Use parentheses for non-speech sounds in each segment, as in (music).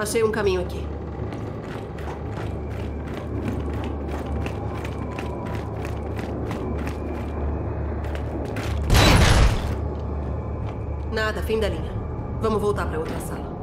Achei um caminho aqui. Nada, fim da linha. Vamos voltar para outra sala.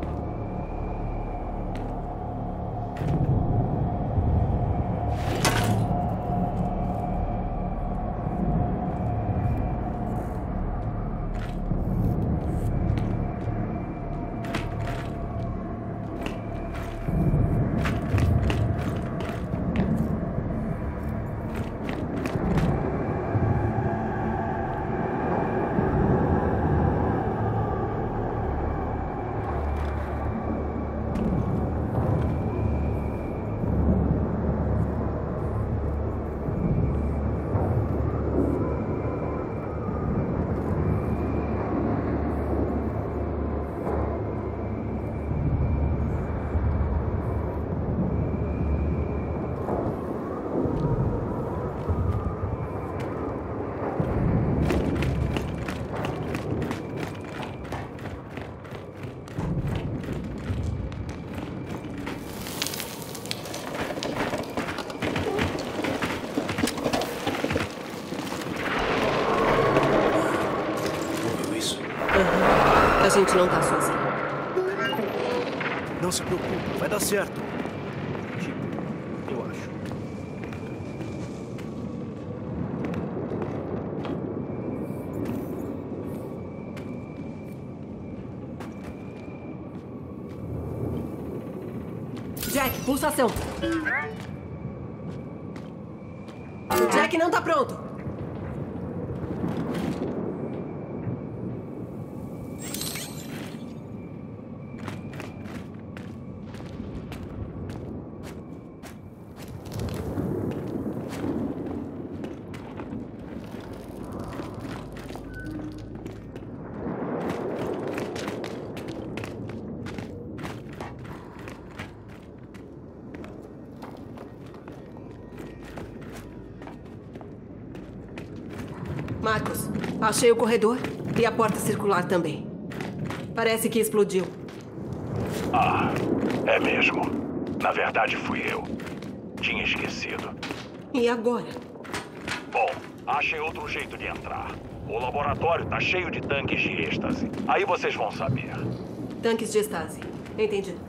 Ouviu isso? A gente não tá sozinho. Não se preocupe, vai dar certo. Tipo, eu acho. Jack, pulsação. Jack não tá pronto. Marcos, achei o corredor e a porta circular também. Parece que explodiu. Ah, é mesmo. Na verdade, fui eu. Tinha esquecido. E agora? Bom, achei outro jeito de entrar. O laboratório tá cheio de tanques de êxtase. Aí vocês vão saber. Tanques de estase. Entendido.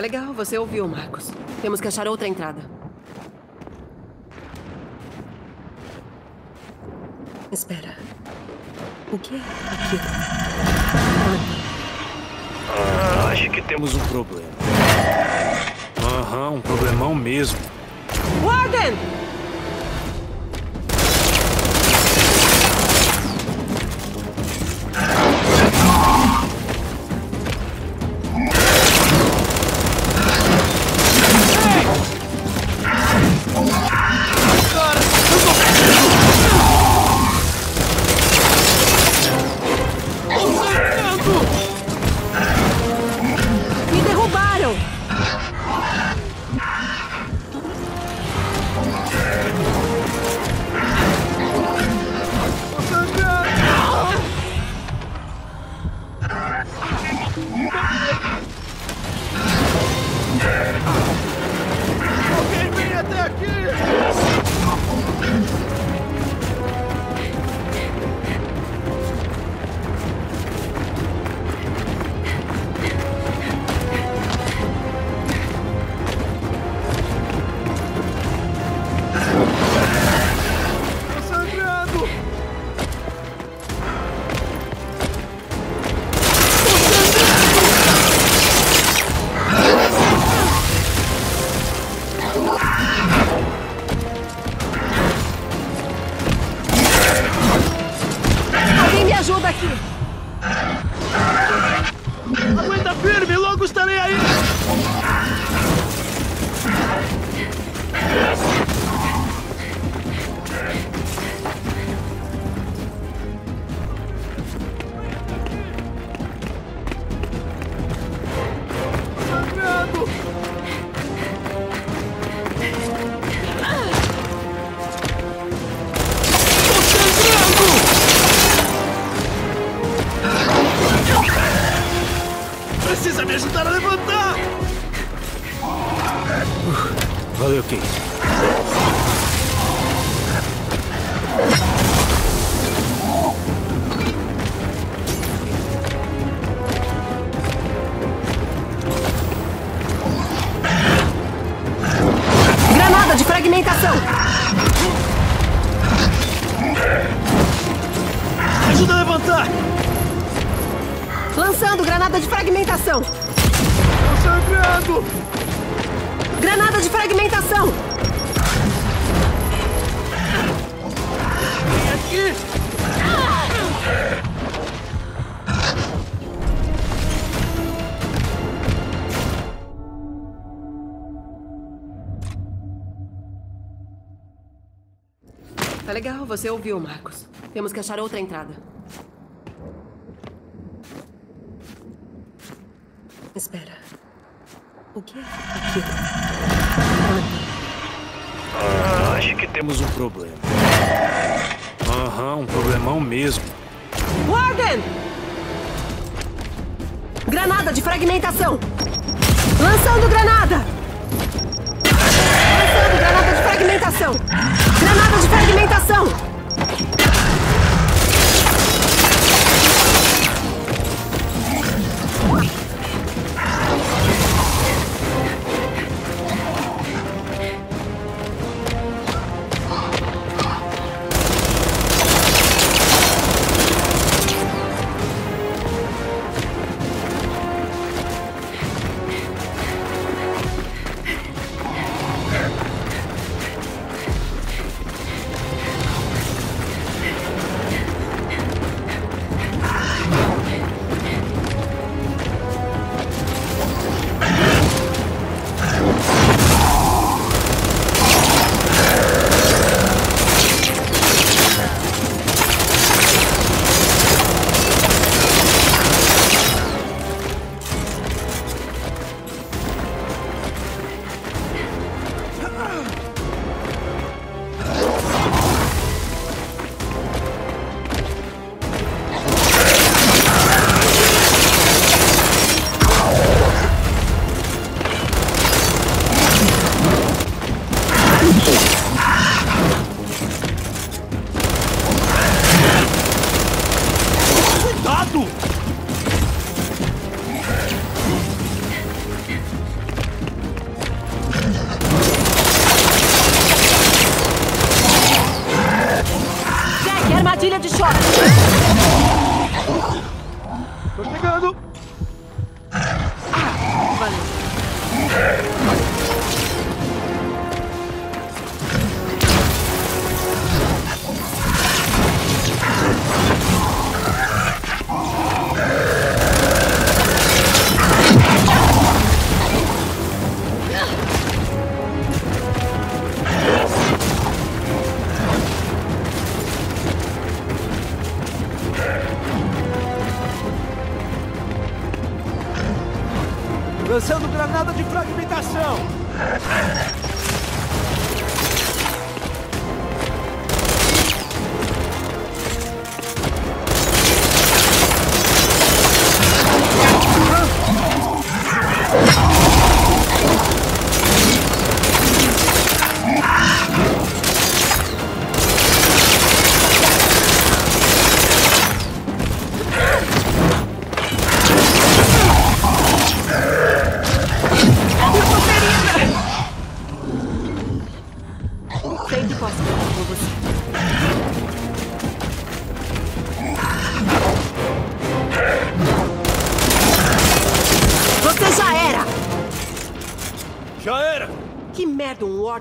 Tá legal, você ouviu, Marcos. Temos que achar outra entrada. Espera. O que é aquilo? Ah, acho que temos um problema. Aham, um problemão mesmo. Warden! Você ouviu, Marcos. Temos que achar outra entrada.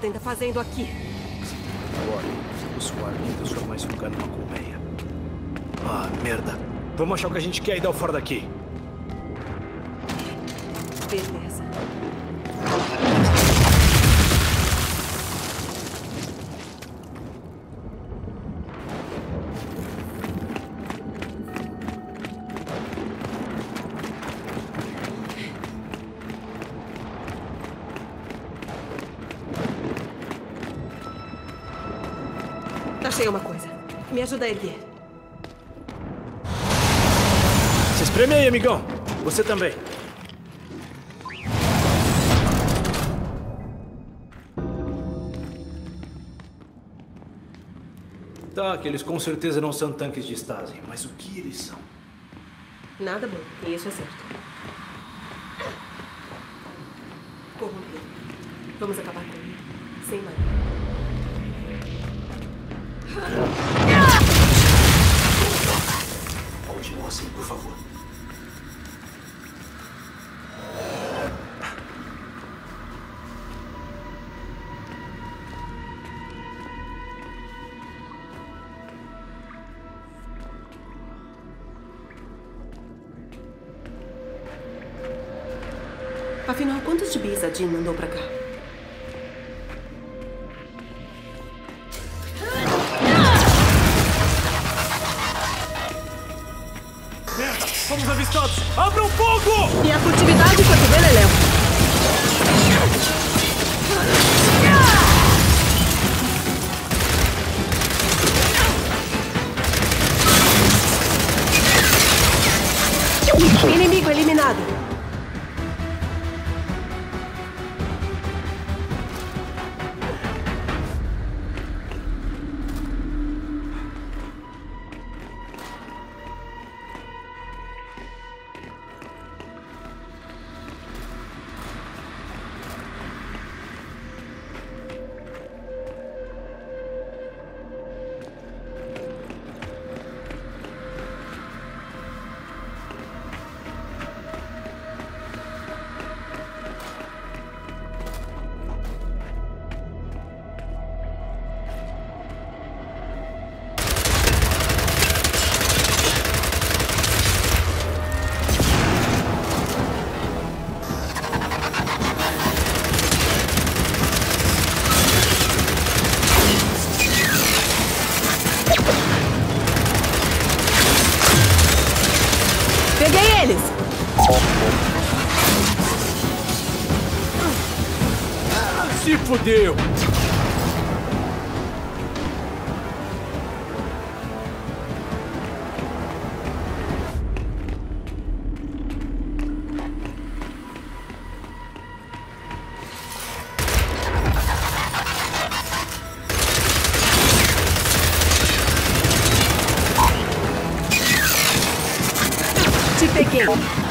está fazendo aqui? Agora, o Suarque transformar mais lugar na colmeia. Ah, merda. Vamos achar o que a gente quer e dar o fora daqui. Você também. Tá, que eles com certeza não são tanques de Stasi, mas o que eles são? Nada bom, e isso é certo. Mandou para game.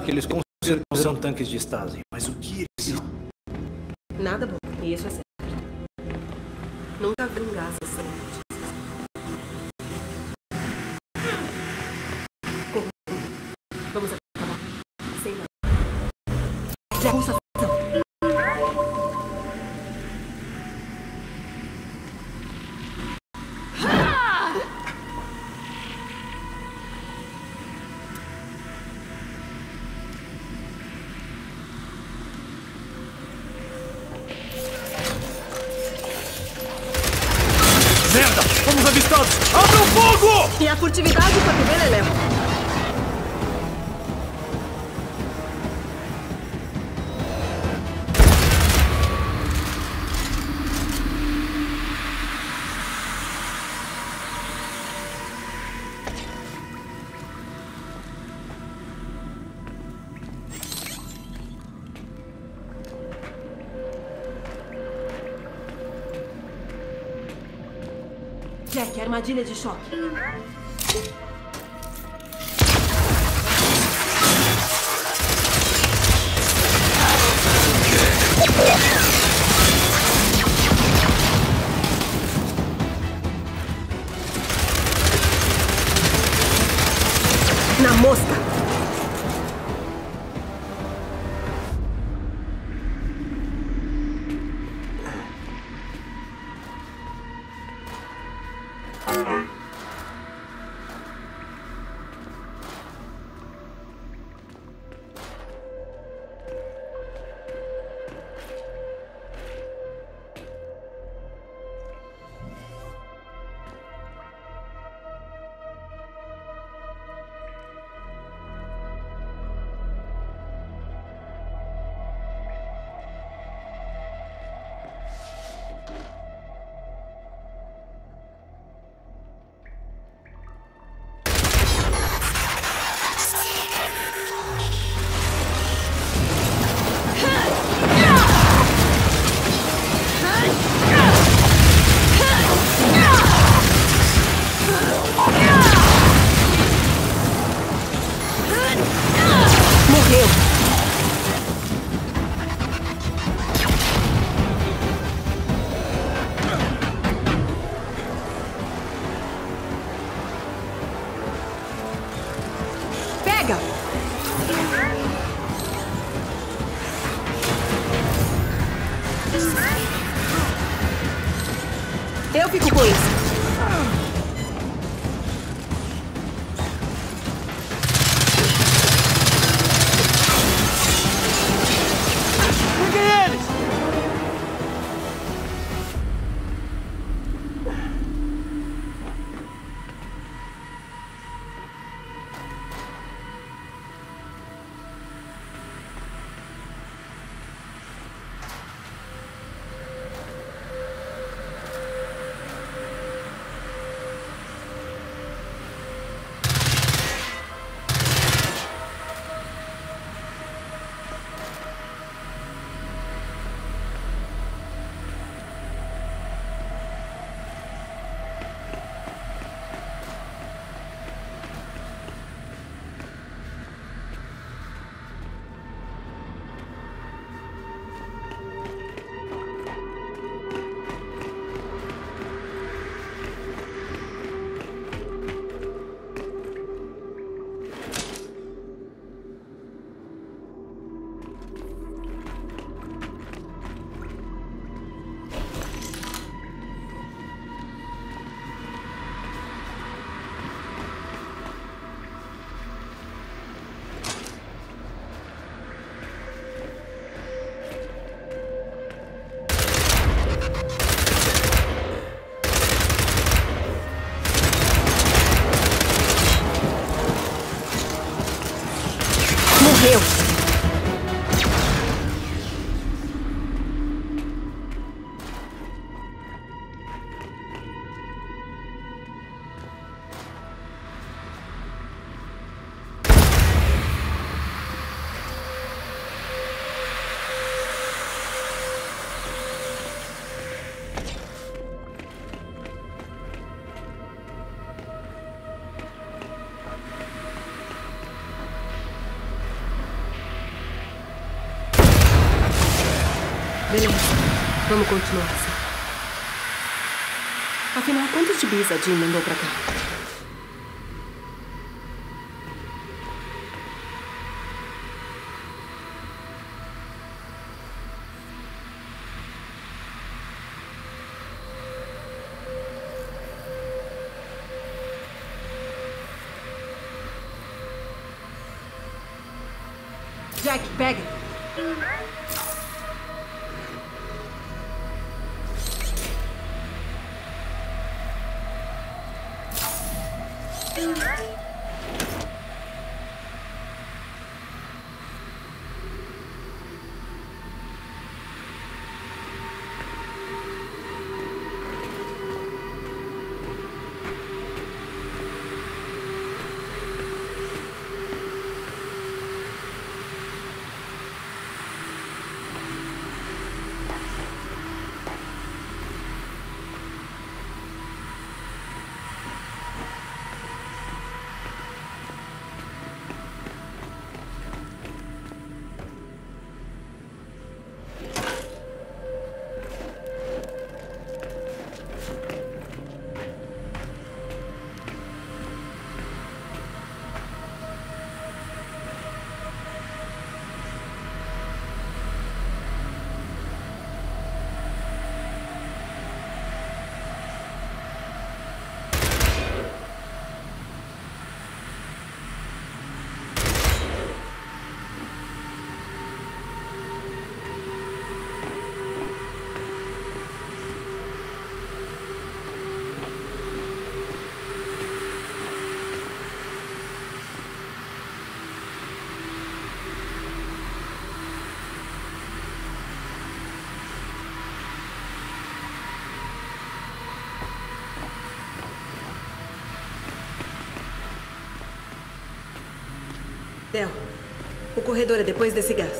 que eles consideram tanques de Stasi. Armadilha de choque. Vamos continuar assim. Afinal, quantos de bis a Jean mandou pra cá? Del, o corredor é depois desse gás.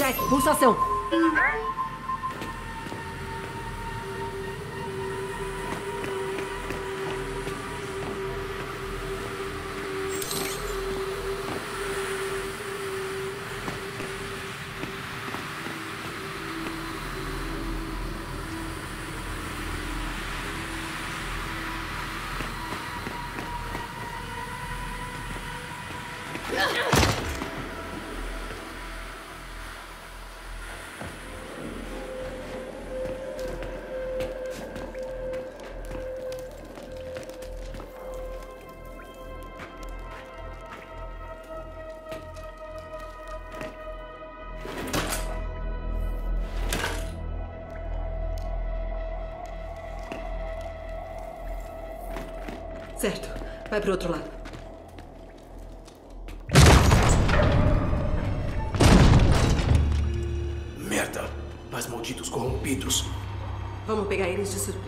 Jack, pulsação. Vai pro outro lado. Merda! Mas malditos corrompidos! Vamos pegar eles de surpresa.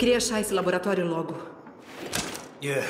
Queria achar esse laboratório logo. Yeah,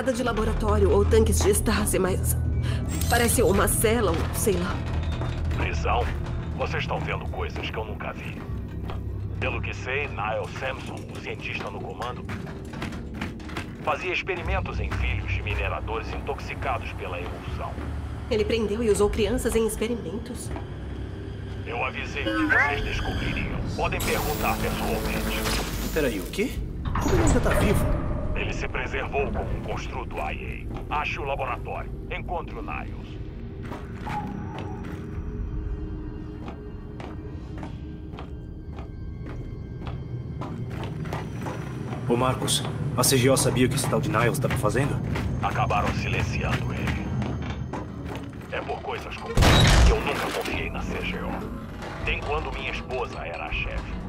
nada de laboratório ou tanques de estáse, mas. Parece uma cela ou sei lá. Prisão? Vocês estão vendo coisas que eu nunca vi. Pelo que sei, Niall Sampson, o cientista no comando, fazia experimentos em filhos de mineradores intoxicados pela emulsão. Ele prendeu e usou crianças em experimentos. Eu avisei que vocês descobririam. Podem perguntar pessoalmente. Peraí, o quê? Como ainda tá vivo? Ele se preservou como um construto IA. Ache o laboratório. Encontre o Niles. Ô Marcos, a CGO sabia o que esse tal de Niles estava fazendo? Acabaram silenciando ele. É por coisas como que eu nunca confiei na CGO. Nem quando minha esposa era a chefe.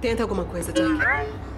Tenta alguma coisa, Jack.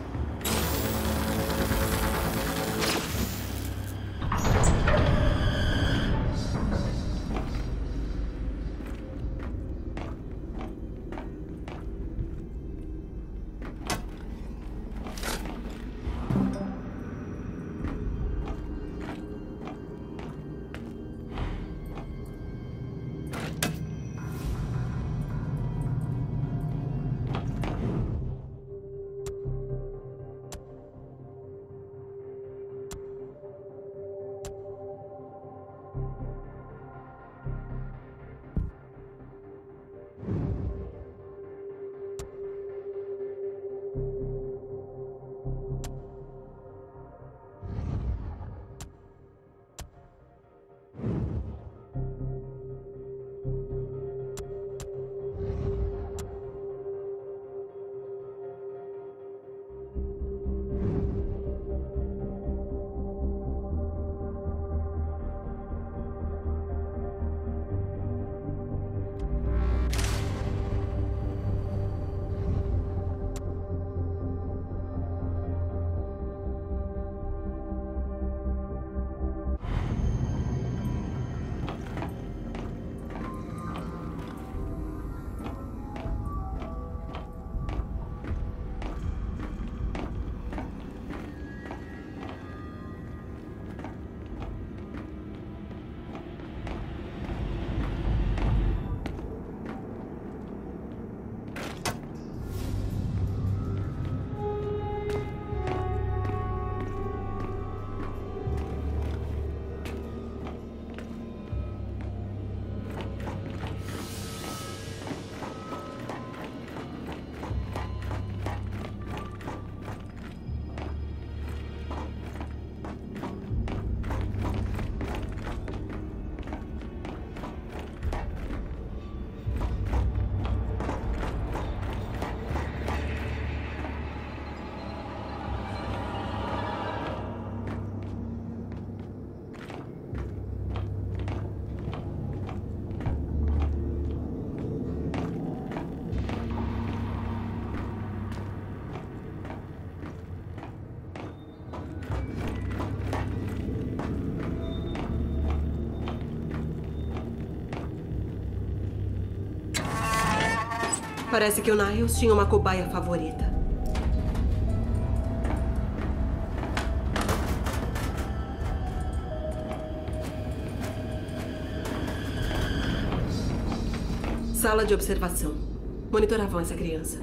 Parece que o Niles tinha uma cobaia favorita. Sala de observação. Monitoravam essa criança.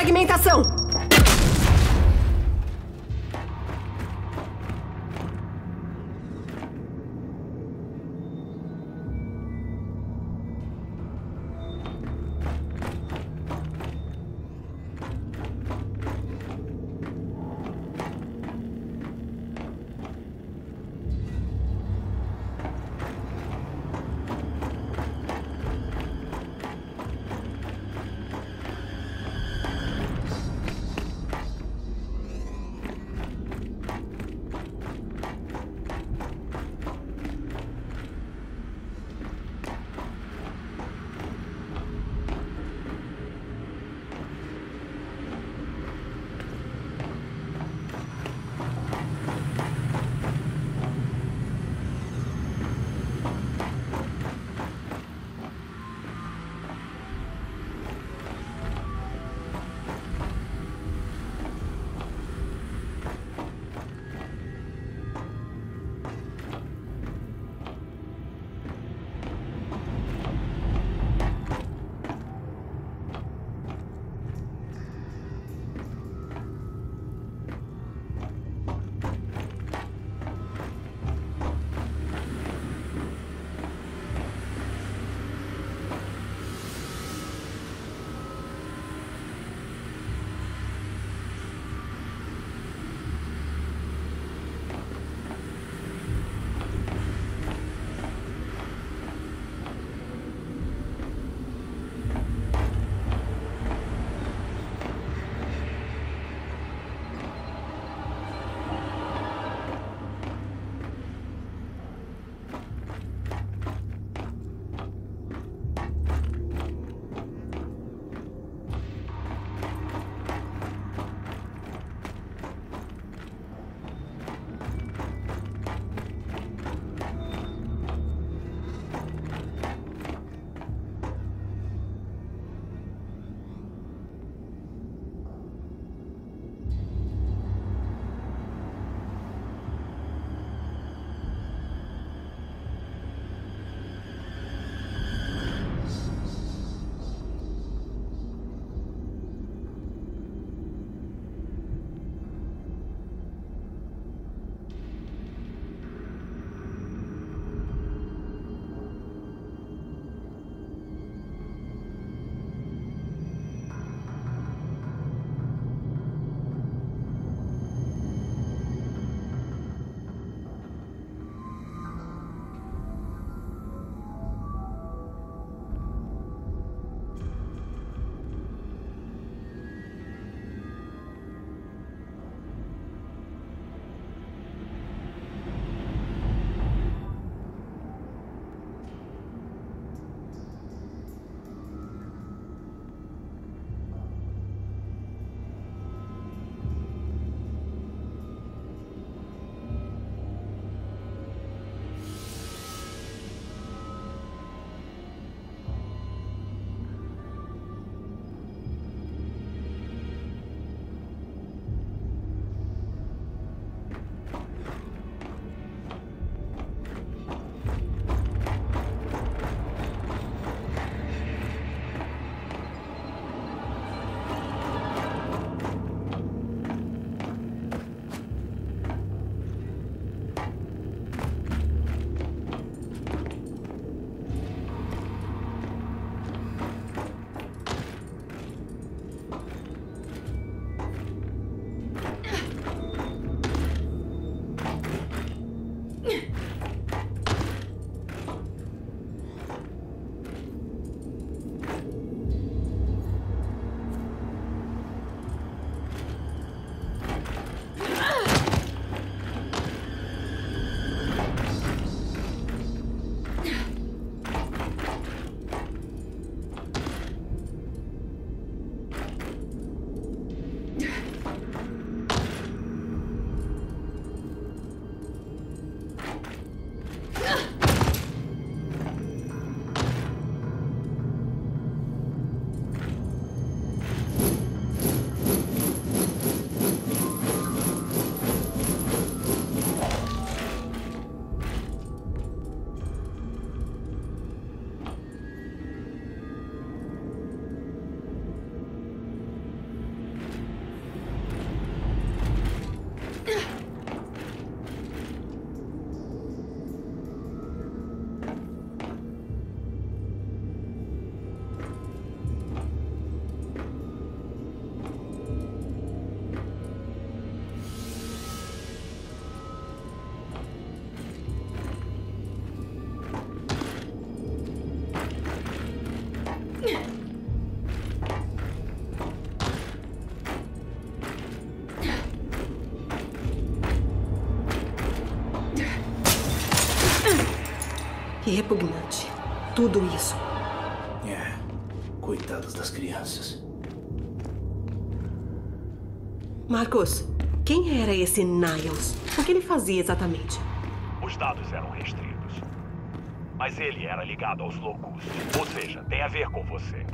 Fragmentação! E repugnante. Tudo isso. É. Coitados das crianças. Marcos, quem era esse Niles? O que ele fazia exatamente? Os dados eram restritos. Mas ele era ligado aos Locust. Ou seja, tem a ver com você.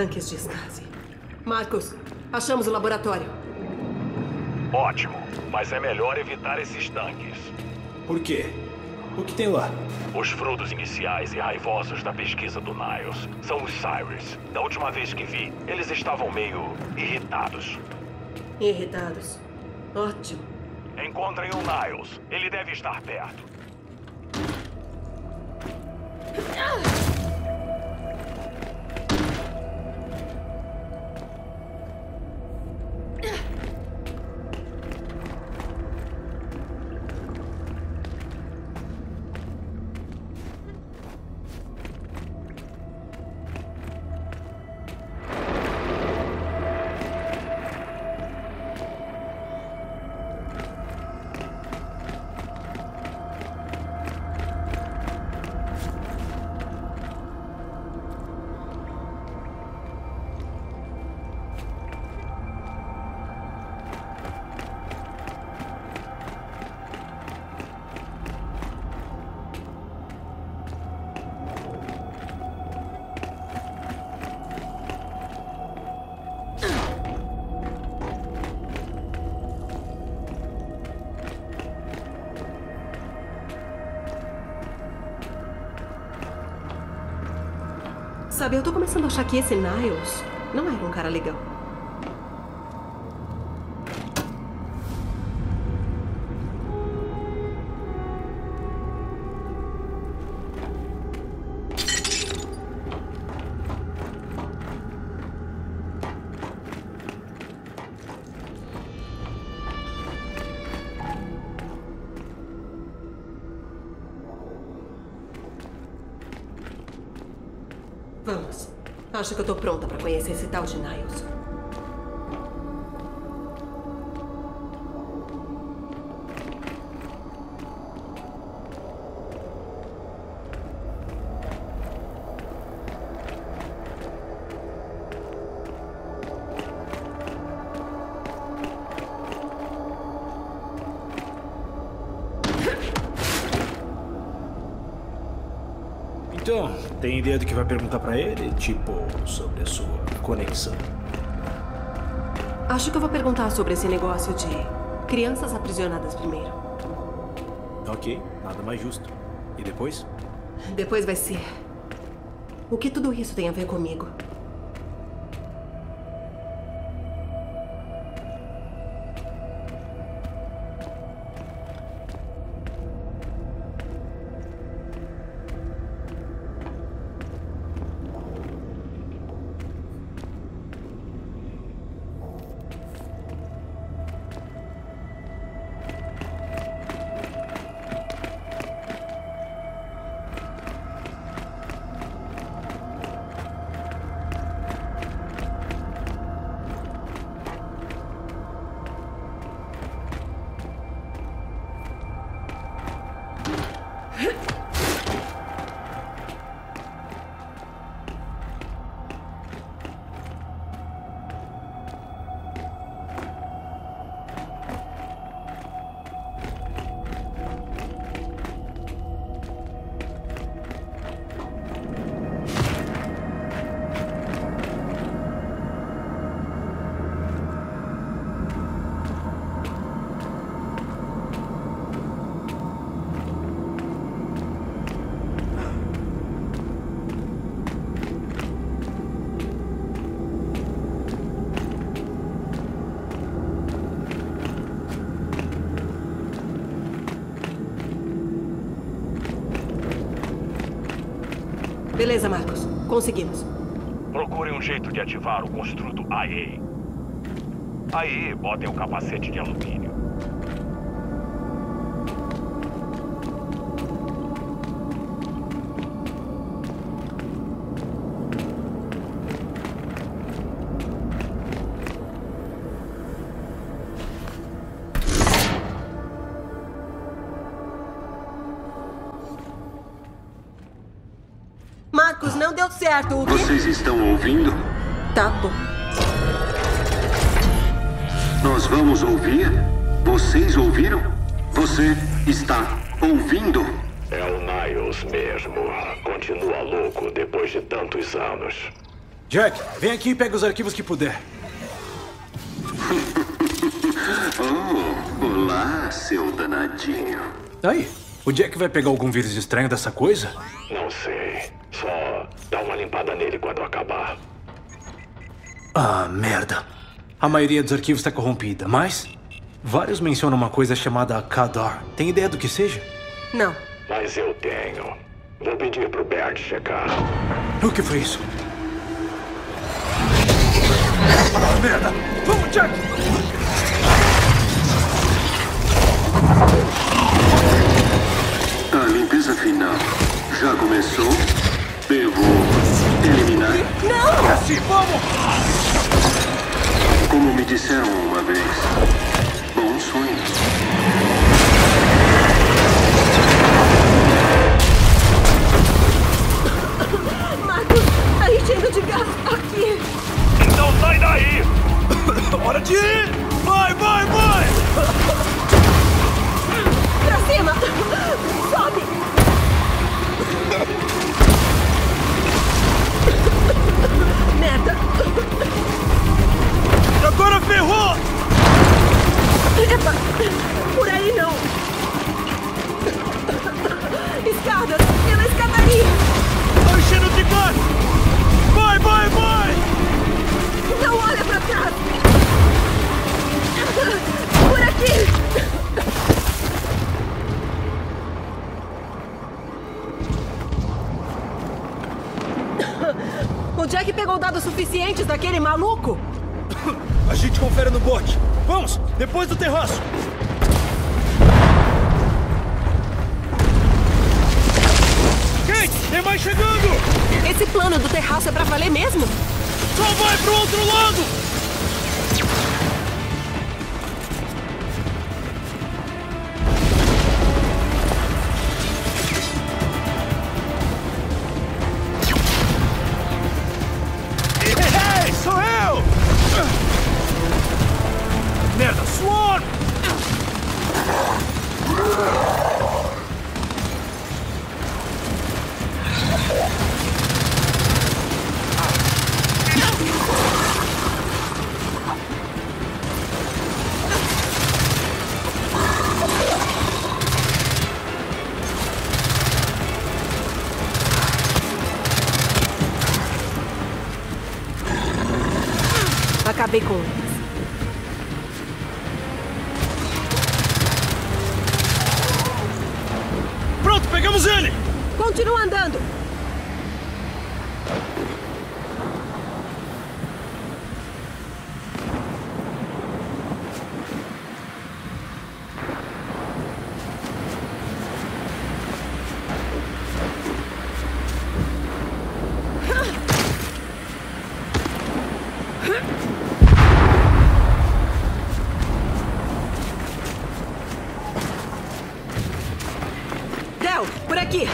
Tanques de escase. Marcos, achamos o laboratório. Ótimo, mas é melhor evitar esses tanques. Por quê? O que tem lá? Os frutos iniciais e raivosos da pesquisa do Niles são os Cyrus. Da última vez que vi, eles estavam meio irritados. Irritados. Ótimo. Encontrem o Niles. Ele deve estar perto. Sabe, eu tô começando a achar que esse Niles não era um cara legal. Acho que eu tô pronta pra conhecer esse tal de Niles. Tem ideia do que vai perguntar pra ele? Tipo, sobre a sua conexão. Acho que eu vou perguntar sobre esse negócio de crianças aprisionadas primeiro. Ok, nada mais justo. E depois? Depois vai ser. O que tudo isso tem a ver comigo? Beleza, Marcos. Conseguimos. Procurem um jeito de ativar o construto IA. Aí, botem o capacete de alumínio. Certo. O quê? Vocês estão ouvindo? Tá bom. Nós vamos ouvir? Vocês ouviram? Você está ouvindo? É o Niles mesmo. Continua louco depois de tantos anos. Jack, vem aqui e pega os arquivos que puder. (laughs) Oh, olá, seu danadinho. Aí, o Jack vai pegar algum vírus estranho dessa coisa? Maioria dos arquivos está corrompida, mas vários mencionam uma coisa chamada Kadar. Tem ideia do que seja? Não. Mas eu tenho. Vou pedir pro Bert checar. O que foi isso? Ah, merda! Vamos, Jack! A limpeza final já começou? Devo eliminar? Não! Assim, vamos! Como me disseram uma vez, bons sonhos. Marcos, tá enchendo de gás aqui. Então sai daí! (coughs) Hora de ir! Vai, vai, vai! Pra cima! Sobe! Merda! Agora ferrou! Epa! Por aí não! Escadas! Pela escadaria! Tá enchendo de gás! Vai, vai, vai! Não olha pra trás! Por aqui! O Jack pegou dados suficientes daquele maluco? A gente confere no bote. Vamos, depois do terraço. Kate, tem mais chegando! Esse plano do terraço é pra valer mesmo? Só vai pro outro lado! Del, por aqui!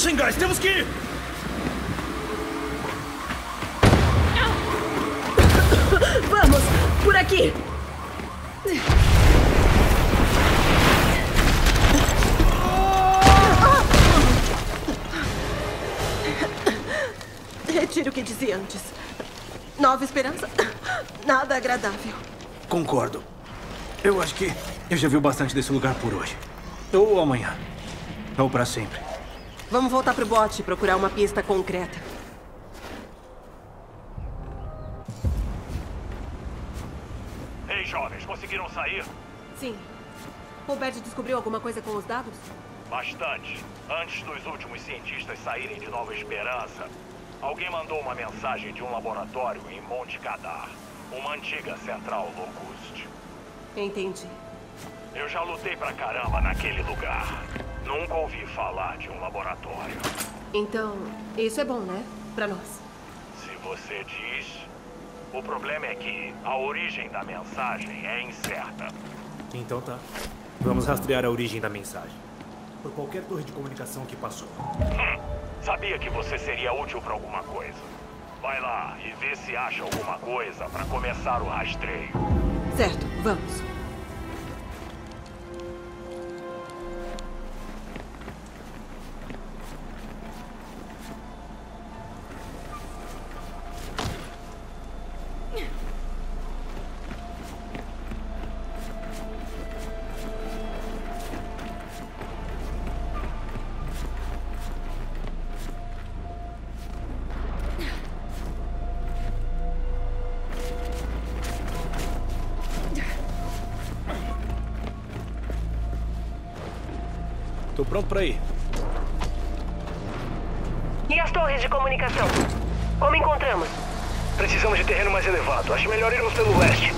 Ou sem gás? Temos que ir! Vamos! Por aqui! Retiro o que dizia antes. Nova esperança. Nada agradável. Concordo. Eu acho que eu já vi bastante desse lugar por hoje. Ou amanhã. Ou pra sempre. Vamos voltar pro bote e procurar uma pista concreta. Ei, jovens, conseguiram sair? Sim. Robert descobriu alguma coisa com os dados? Bastante. Antes dos últimos cientistas saírem de Nova Esperança, alguém mandou uma mensagem de um laboratório em Monte Cadar, uma antiga central Locust. Entendi. Eu já lutei pra caramba naquele lugar. Nunca ouvi falar de um laboratório. Então, isso é bom, né? Pra nós. Se você diz. O problema é que a origem da mensagem é incerta. Então tá. Vamos rastrear a origem da mensagem. Por qualquer torre de comunicação que passou. Hum, sabia que você seria útil pra alguma coisa. Vai lá e vê se acha alguma coisa pra começar o rastreio. Certo, vamos. Tô pronto pra ir. E as torres de comunicação? Como encontramos? Precisamos de terreno mais elevado. Acho melhor irmos pelo leste.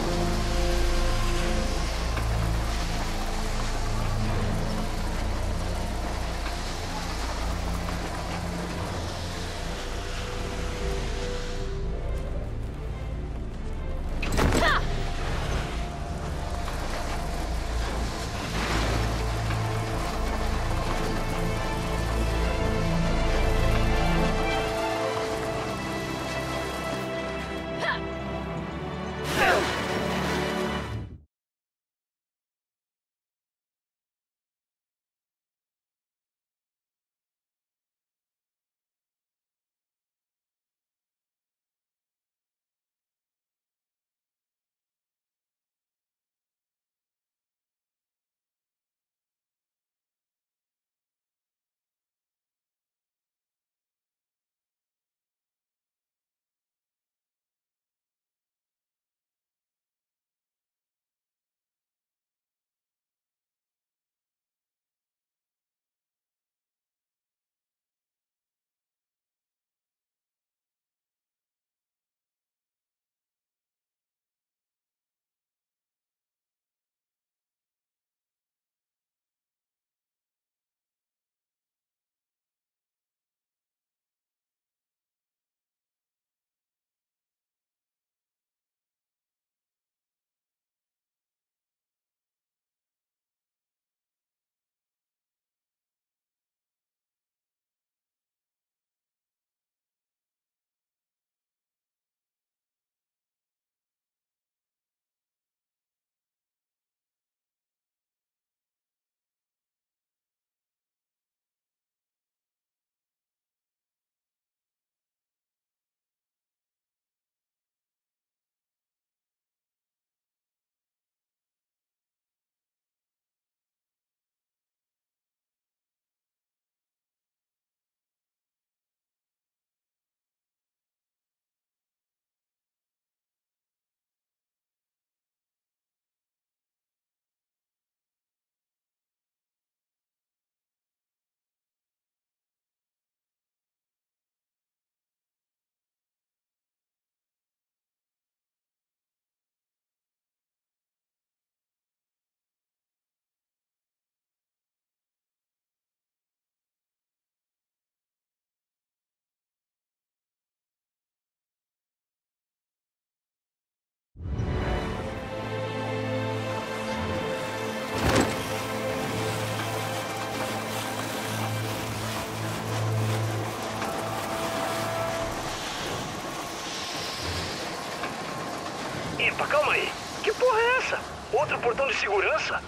Epa, calma aí. Que porra é essa? Outro portão de segurança?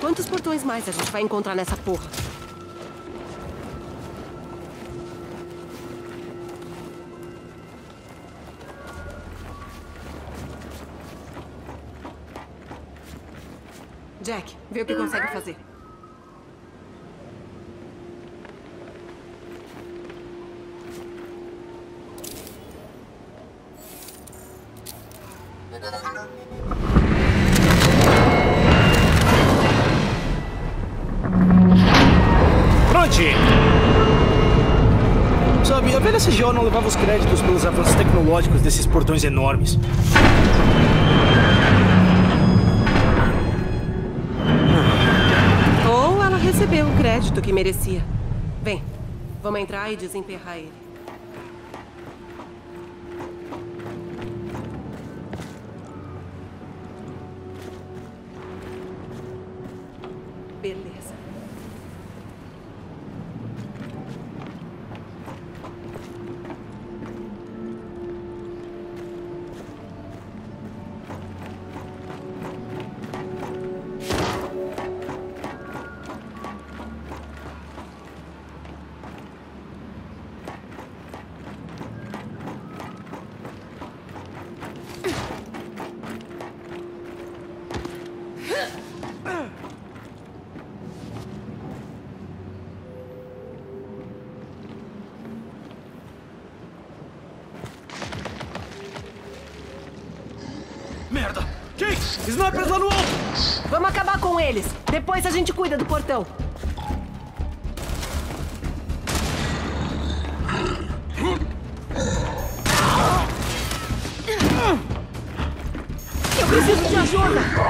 Quantos portões mais a gente vai encontrar nessa porra? Jack, vê o que consegue fazer. CGO não levava os créditos pelos avanços tecnológicos desses portões enormes. Ou ela recebeu o crédito que merecia. Vem, vamos entrar e desemperrar ele. Acabar com eles. Depois a gente cuida do portão. Eu preciso de ajuda.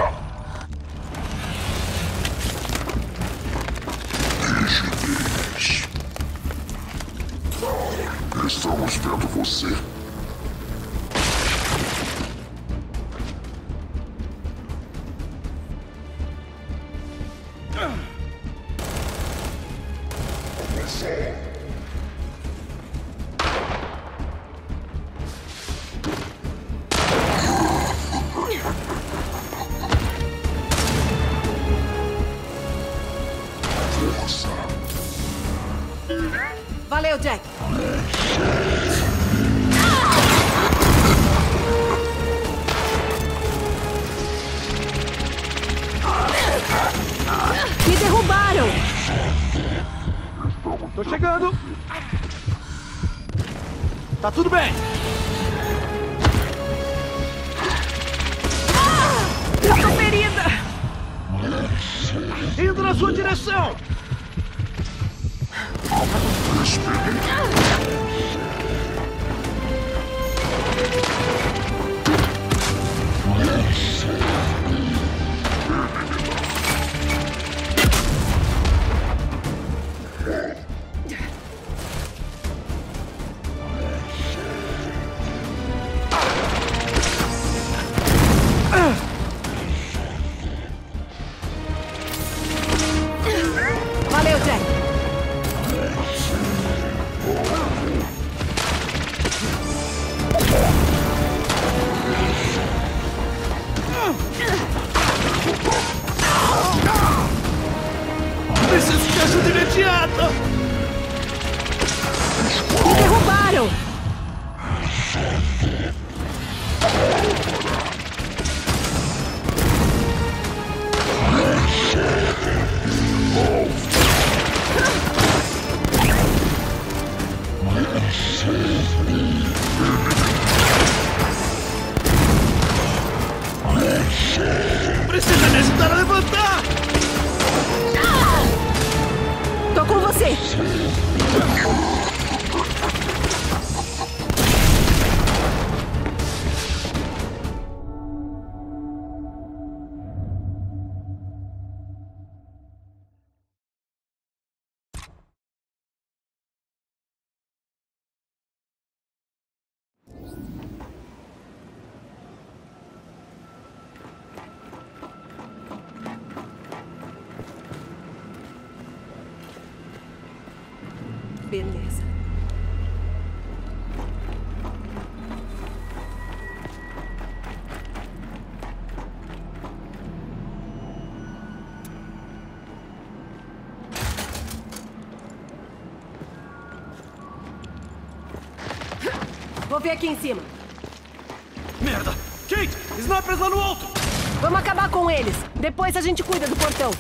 ver aqui em cima. Merda! Kate! Snipers lá tá no alto! Vamos acabar com eles. Depois a gente cuida do portão.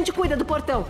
gente cuida do portão.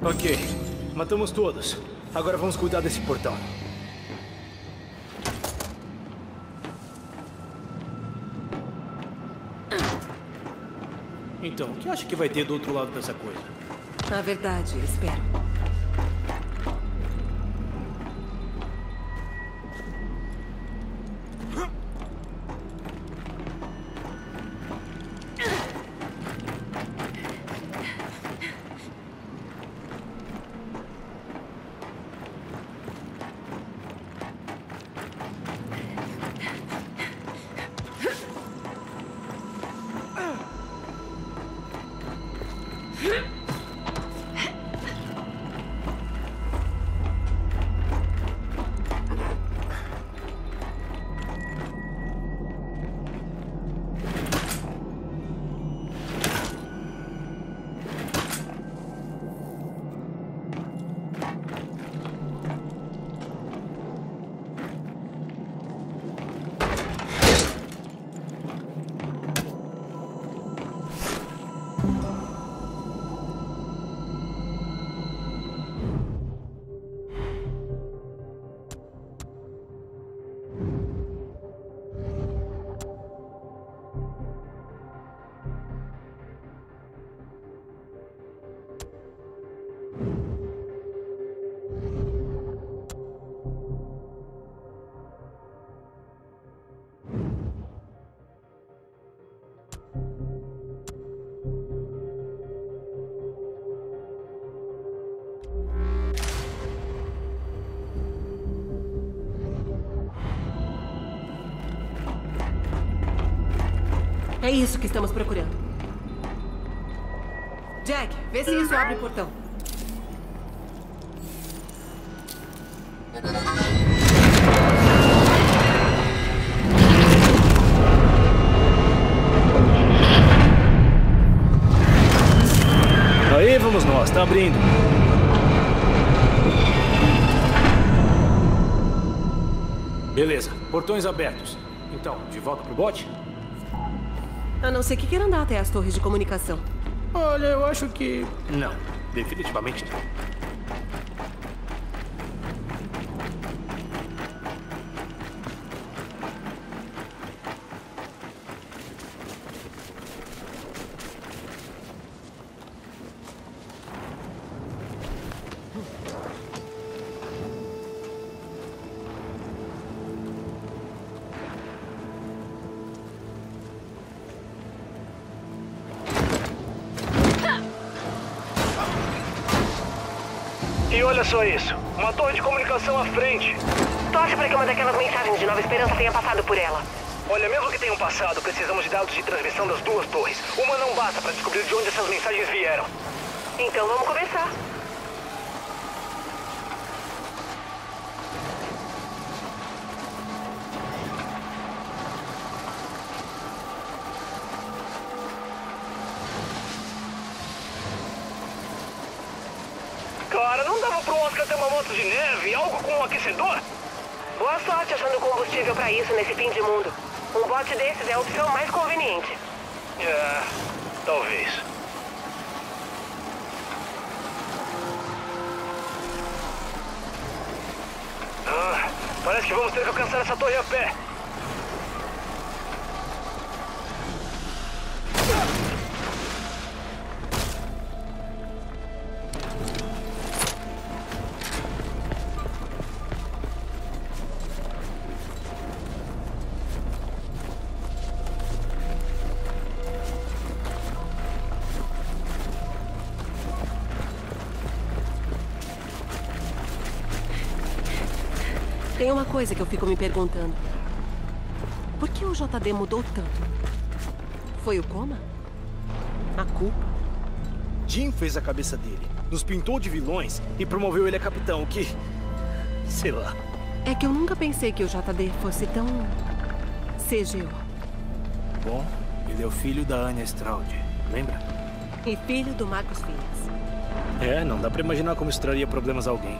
Ok, matamos todos. Agora vamos cuidar desse portão. Então, o que acha que vai ter do outro lado dessa coisa? Na verdade, espero. Isso que estamos procurando. Jack, vê se isso abre o portão. Aí vamos nós, tá abrindo. Beleza, portões abertos. Então, de volta pro bote? A não ser que queira andar até as torres de comunicação. Olha, eu acho que. Não, definitivamente não. Coisa que eu fico me perguntando. Por que o JD mudou tanto? Foi o coma? A culpa? Jim fez a cabeça dele, nos pintou de vilões e promoveu ele a capitão, o que... Sei lá. É que eu nunca pensei que o JD fosse tão... CGO. Bom, ele é o filho da Anya Straud, lembra? E filho do Marcos Phoenix. É, não dá pra imaginar como isso traria problemas a alguém.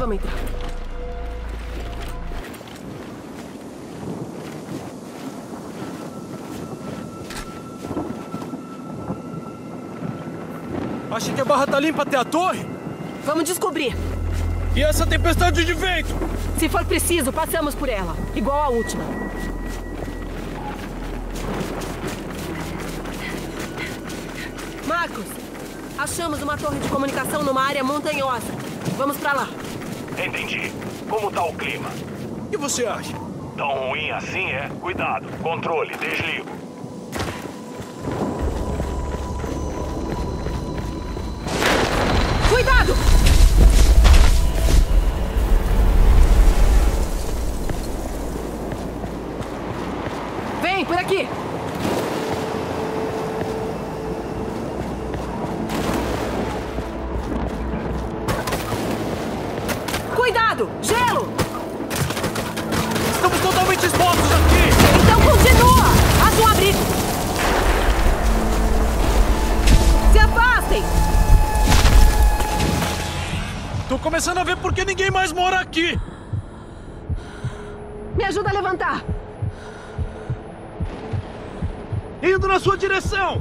Vamos entrar. Acha que a barra tá limpa até a torre? Vamos descobrir. E essa tempestade de vento? Se for preciso, passamos por ela. Igual a última. Marcos, achamos uma torre de comunicação numa área montanhosa. Vamos pra lá. Entendi. Como tá o clima? O que você acha? Tão ruim assim, é? Cuidado. Controle, desligo. Mais mora aqui! Me ajuda a levantar! Indo na sua direção!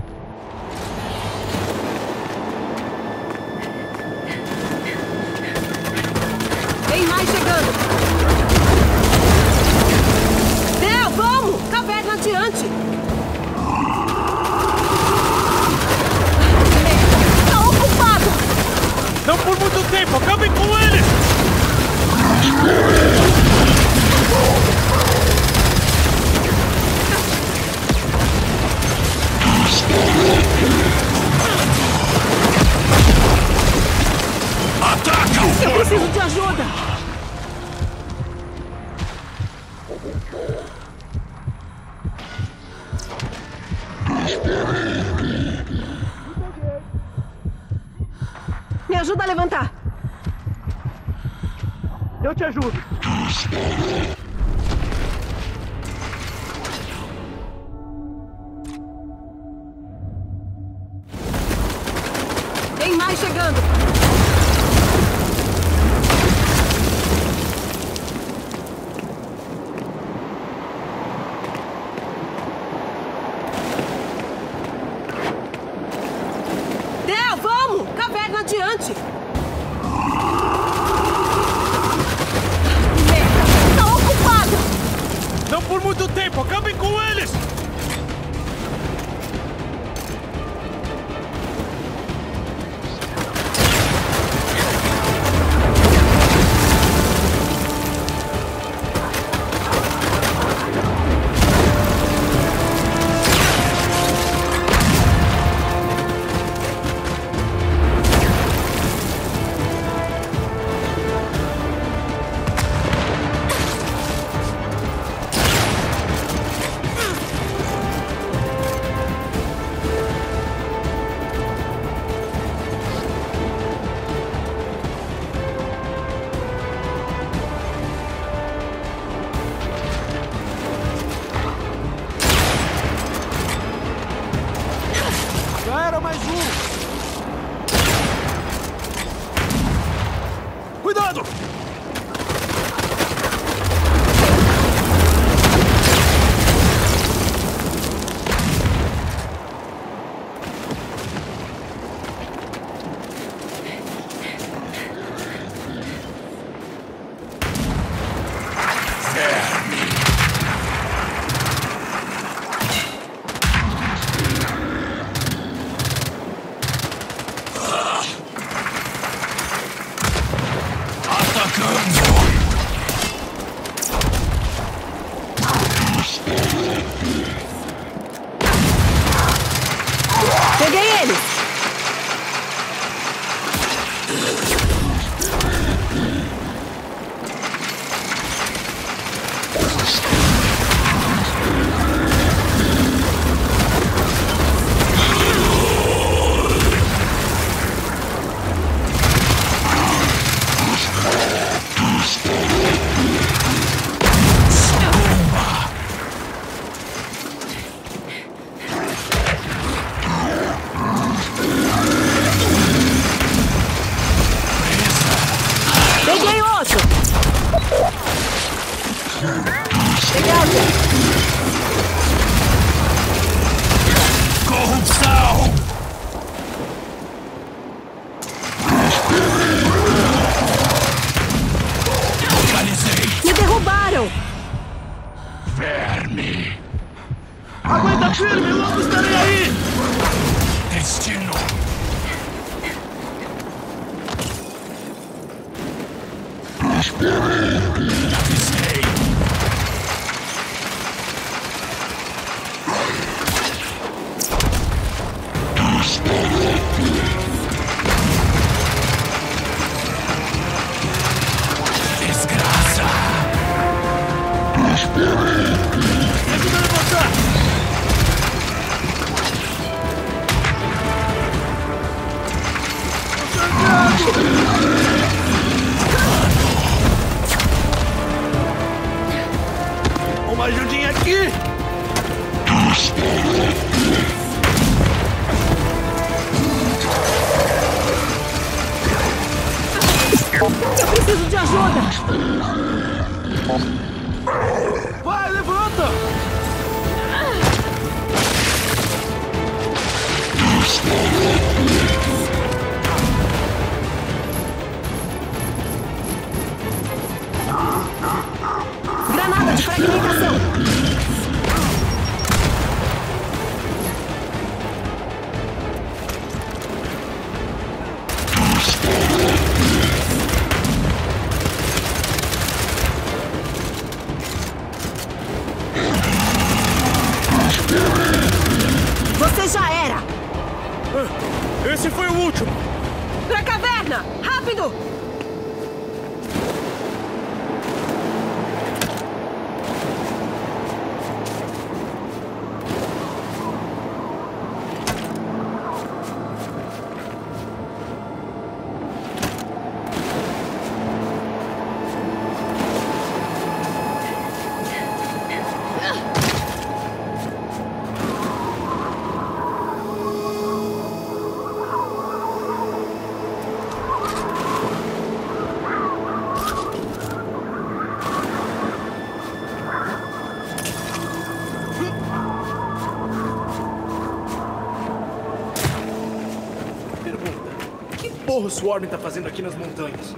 o Swarm está fazendo aqui nas montanhas?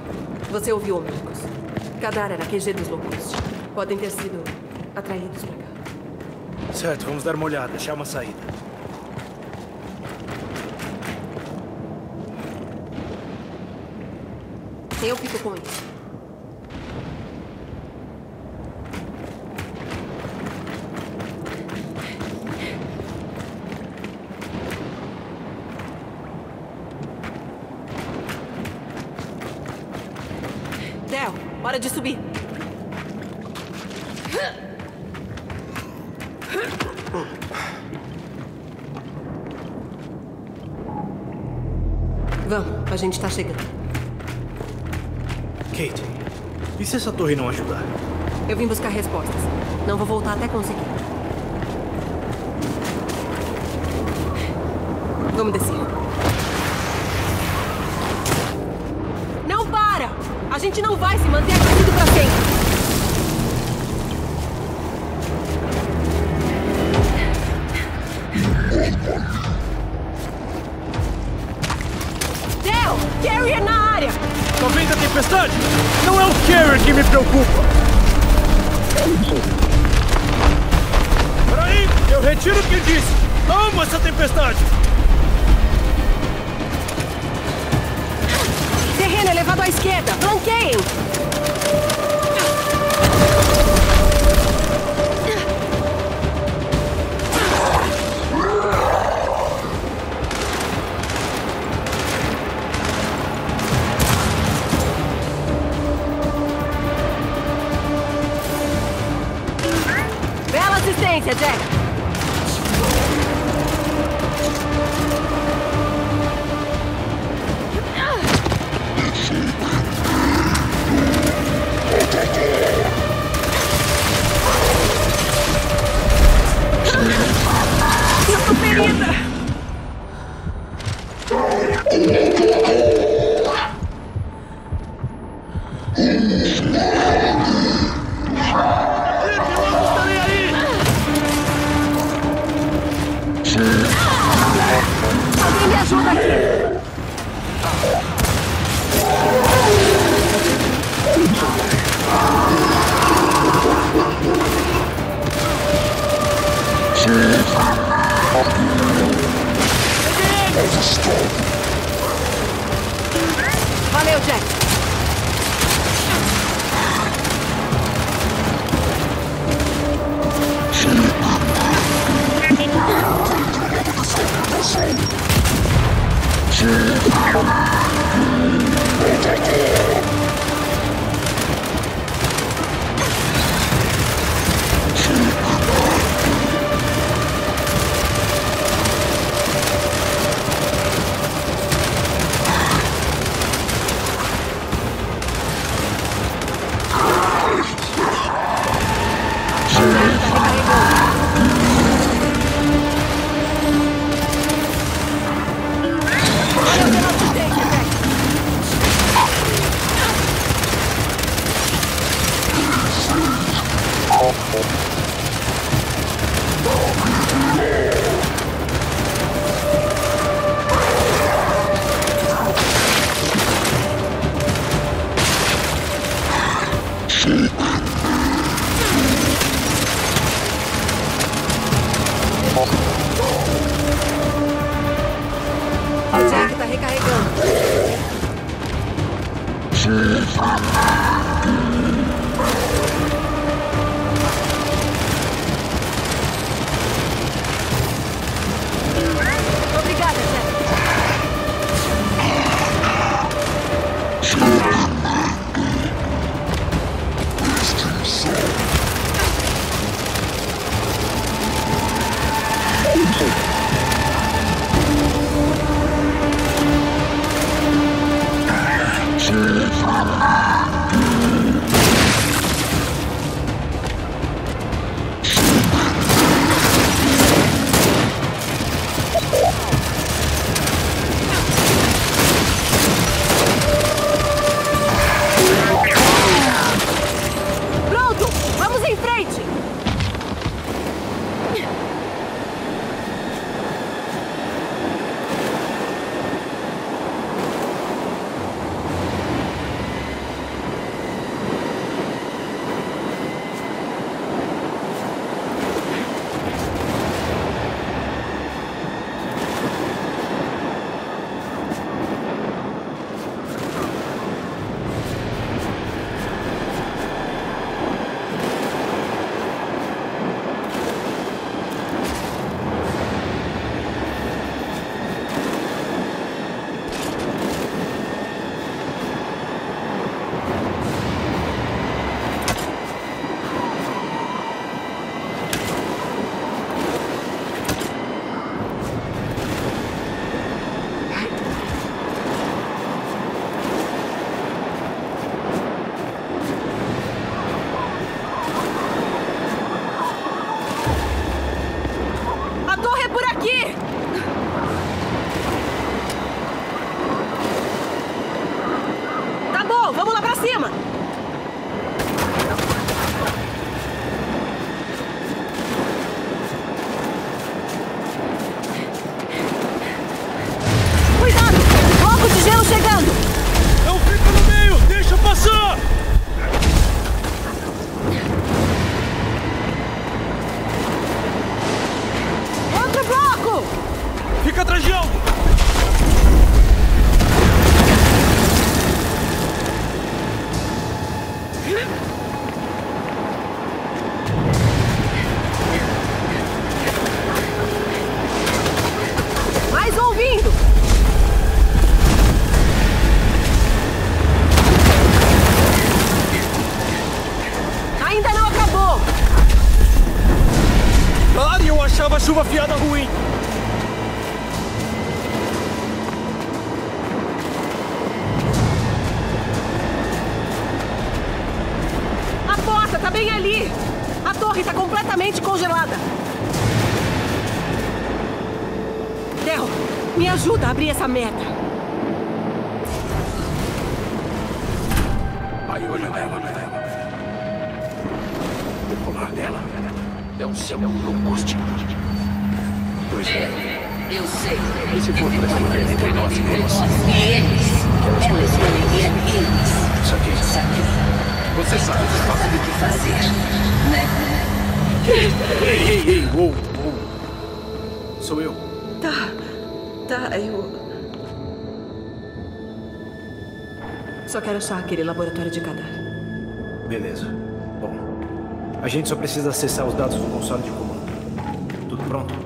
Você ouviu, amigos? Kadar era QG dos lobos. Podem ter sido atraídos por cá. Certo, vamos dar uma olhada, achar uma saída. Eu fico com 痕跡。ゴムですよ。Chuva fiada ruim! A porta tá bem ali! A torre tá completamente congelada! Del, me ajuda a abrir essa merda! Aí, olha ela, olha ela. O colar dela é um céu locuste. Pois é. Eu sei. E se for pra esconder entre nós e eles? E eles? Ela escolheria eles. Isso aqui. Sabe Você sabe o que fazer. o que fazer, né? Ei, ei, ei, uou, uou. Sou eu. Tá. Tá, eu... Só quero achar aquele laboratório de cadáver. Beleza. Bom, a gente só precisa acessar os dados do console de comando. Tudo pronto?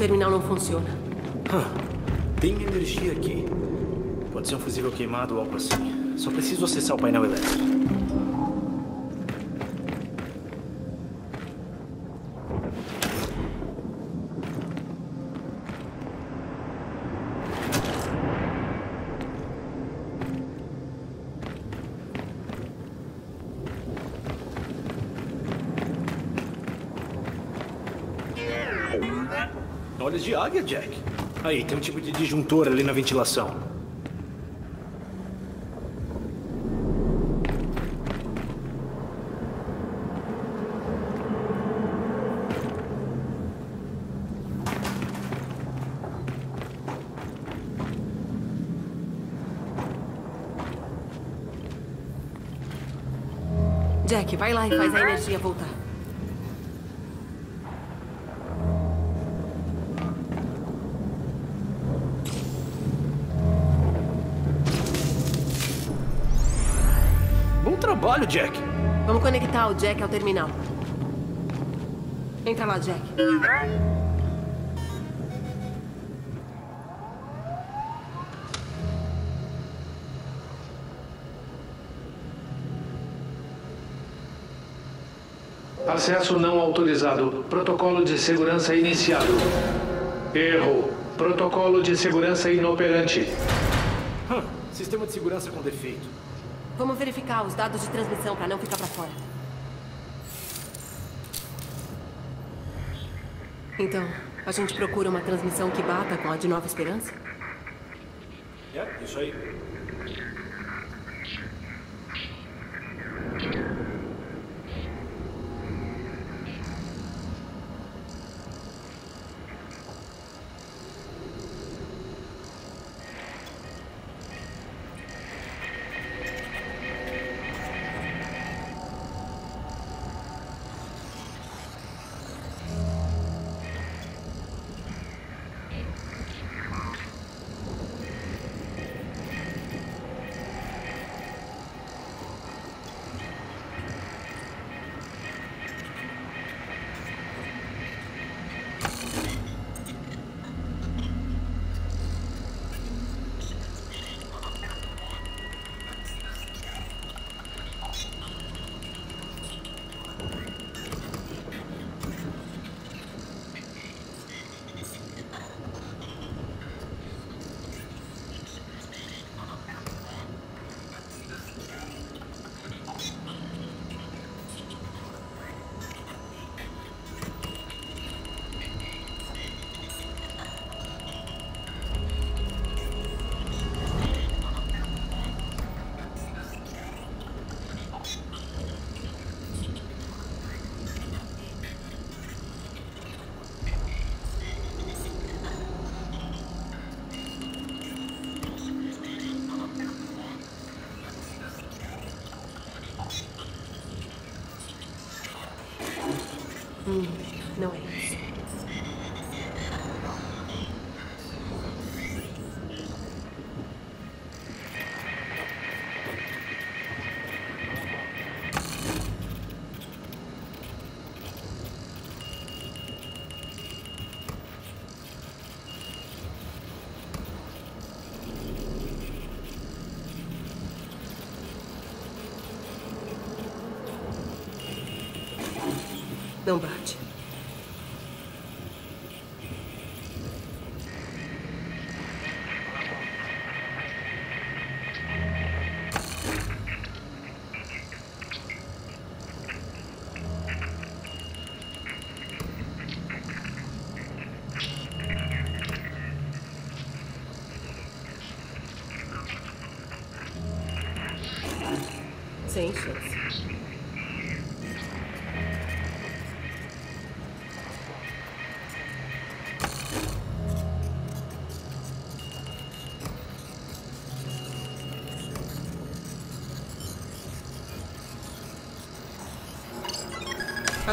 Terminal não funciona. Tem energia aqui. Pode ser um fusível queimado ou algo assim. Só preciso acessar o painel elétrico. Olhos de águia, Jack. Aí, tem um tipo de disjuntor ali na ventilação. Jack, vai lá e faz a energia voltar. Trabalho, Jack. Vamos conectar o Jack ao terminal. Entra lá, Jack. Acesso não autorizado. Protocolo de segurança iniciado. Erro. Protocolo de segurança inoperante. Hã, sistema de segurança com defeito. Vamos verificar os dados de transmissão para não ficar para fora. Então, a gente procura uma transmissão que bata com a de Nova Esperança? É, isso aí.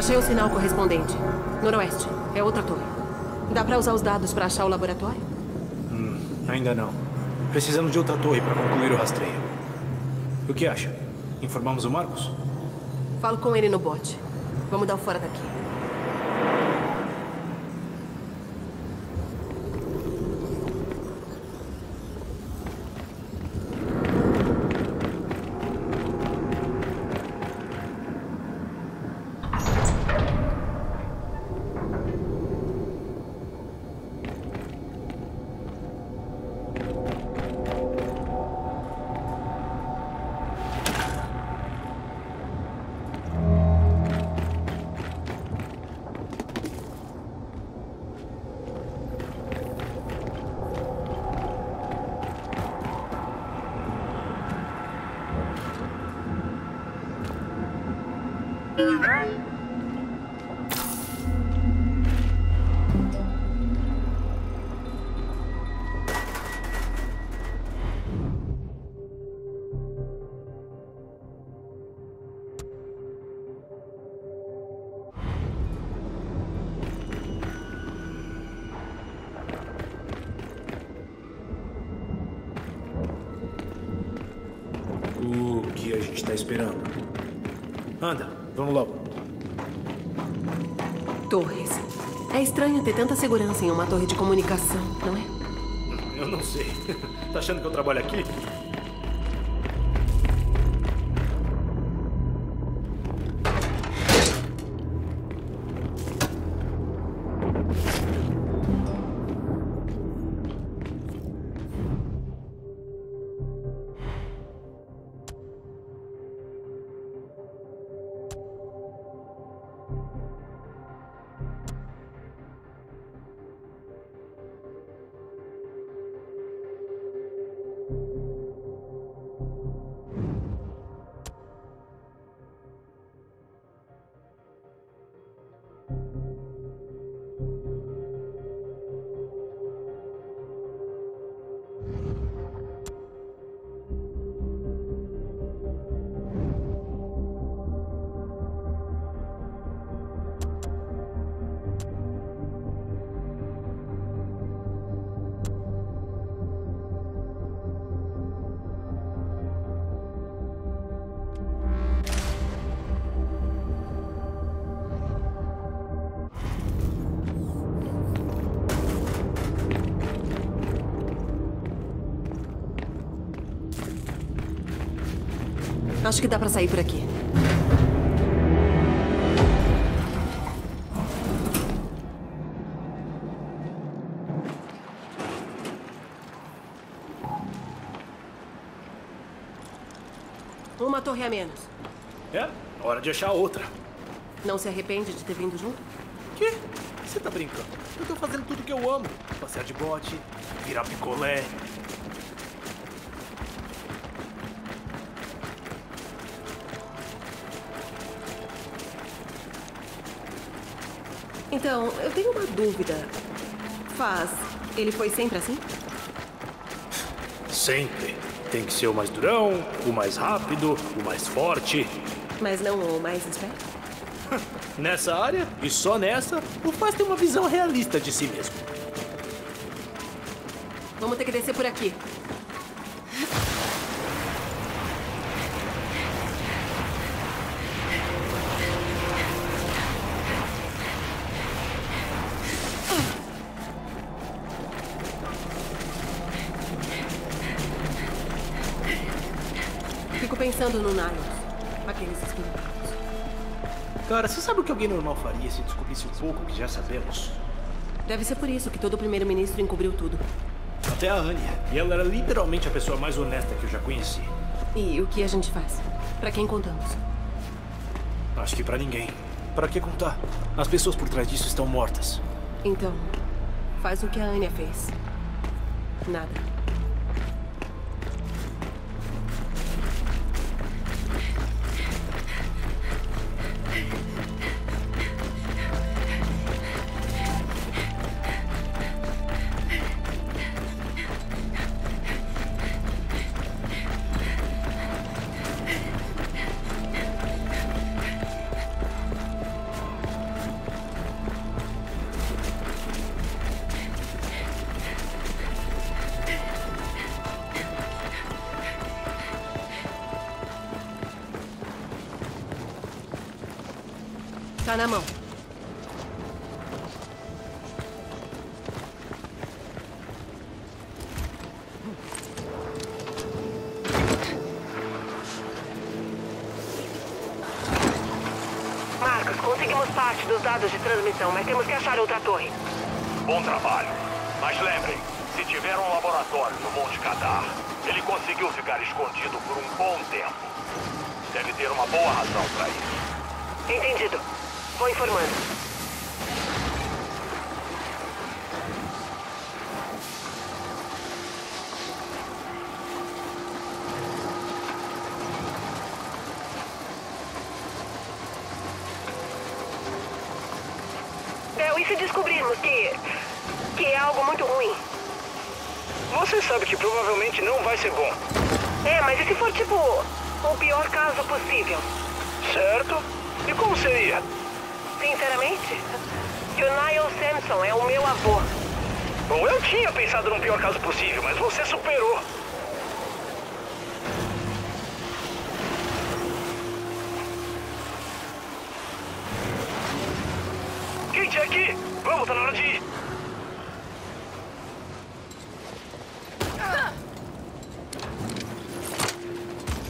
Achei o sinal correspondente. Noroeste. É outra torre. Dá pra usar os dados pra achar o laboratório? Ainda não. Precisamos de outra torre para concluir o rastreio. O que acha? Informamos o Marcos? Falo com ele no bote. Vamos dar o fora daqui. Ter tanta segurança em uma torre de comunicação, não é? Eu não sei. (laughs) Tá achando que eu trabalho aqui? Acho que dá pra sair por aqui. Uma torre a menos. É, hora de achar outra. Não se arrepende de ter vindo junto? Quê? Você tá brincando? Eu tô fazendo tudo que eu amo. Passear de bote, virar picolé. Então, eu tenho uma dúvida. Faz. Ele foi sempre assim? Sempre. Tem que ser o mais durão, o mais rápido, o mais forte. Mas não o mais esperto? (laughs) Nessa área, e só nessa, o Faz tem uma visão realista de si mesmo. Vamos ter que descer por aqui. Alguém normal faria se descobrisse um pouco que já sabemos? Deve ser por isso que todo primeiro-ministro encobriu tudo. Até a Anya. E ela era literalmente a pessoa mais honesta que eu já conheci. E o que a gente faz? Pra quem contamos? Acho que pra ninguém. Pra que contar? As pessoas por trás disso estão mortas. Então, faz o que a Anya fez. Nada. Na mão. Marcos, conseguimos parte dos dados de transmissão, mas temos que achar outra torre. Bom trabalho. Mas lembrem, se tiver um laboratório no Monte Cadar, ele conseguiu ficar escondido por um bom tempo. Deve ter uma boa razão para isso. Entendido. Vou informando. Bel, e se descobrirmos que. que é algo muito ruim? Você sabe que provavelmente não vai ser bom. É, mas e se for tipo. o pior caso possível? Certo? E como seria? Sinceramente, que o Niall Samson é o meu avô. Bom, eu tinha pensado no pior caso possível, mas você superou. Kate, aqui! Vamos, tá na hora de ir.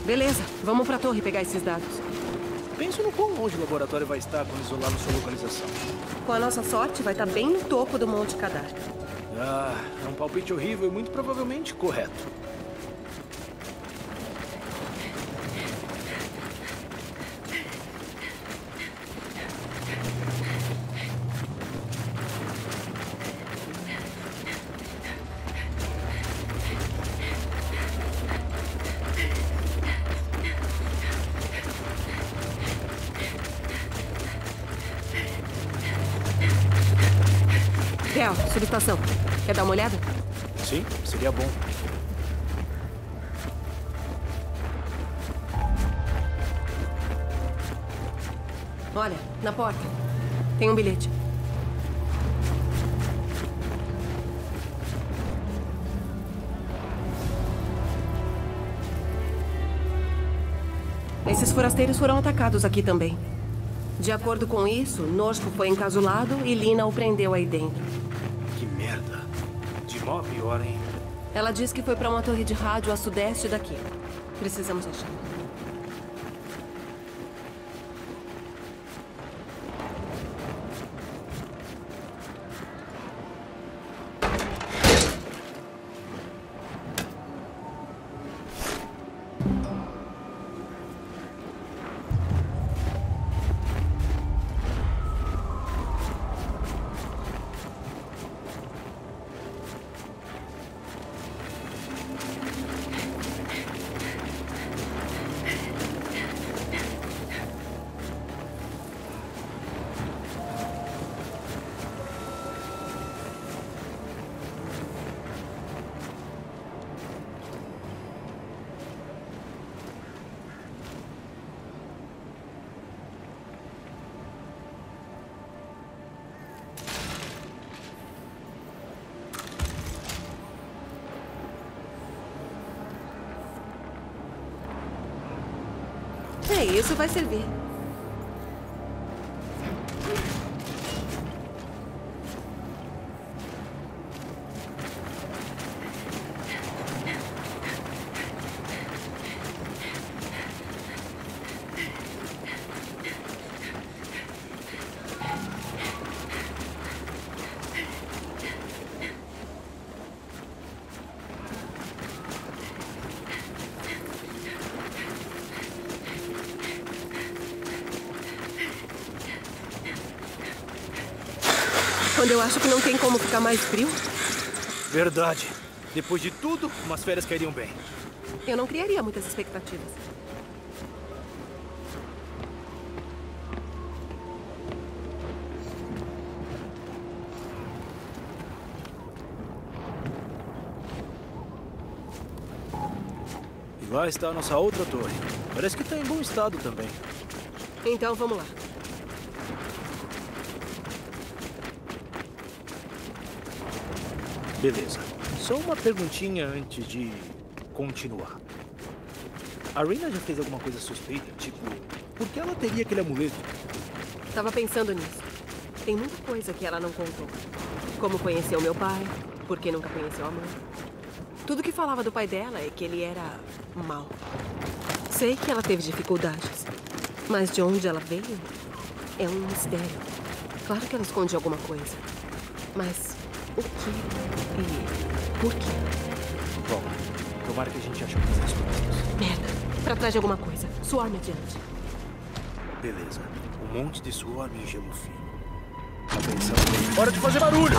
Beleza, vamos pra torre pegar esses dados. Penso no quão longe o laboratório vai estar quando isolá-lo sua localização. Com a nossa sorte, vai estar bem no topo do Monte Cadar. Ah, é um palpite horrível e muito provavelmente correto. Dar uma olhada? Sim, seria bom. Olha, na porta. Tem um bilhete. Esses forasteiros foram atacados aqui também. De acordo com isso, Nosco foi encasulado e Lina o prendeu aí dentro. Ela diz que foi para uma torre de rádio a sudeste daqui. Precisamos achar. Isso vai servir. Quando eu acho que não tem como ficar mais frio, Verdade. Depois de tudo, umas férias cairiam bem. eu não criaria muitas expectativas. E lá está a nossa outra torre. Parece que está em bom estado também. Então vamos lá. Beleza. Só uma perguntinha antes de continuar. A Reina já fez alguma coisa suspeita? Tipo, por que ela teria aquele amuleto? Tava pensando nisso. Tem muita coisa que ela não contou. Como conheceu meu pai, por que nunca conheceu a mãe. Tudo que falava do pai dela é que ele era mau. Sei que ela teve dificuldades, mas de onde ela veio é um mistério. Claro que ela esconde alguma coisa, mas e por quê? Bom, tomara que a gente ache algumas respostas. Merda, pra trás de alguma coisa. Suor-me adiante. Beleza. Um monte de suor em gelo fino. Atenção. Hora de fazer barulho!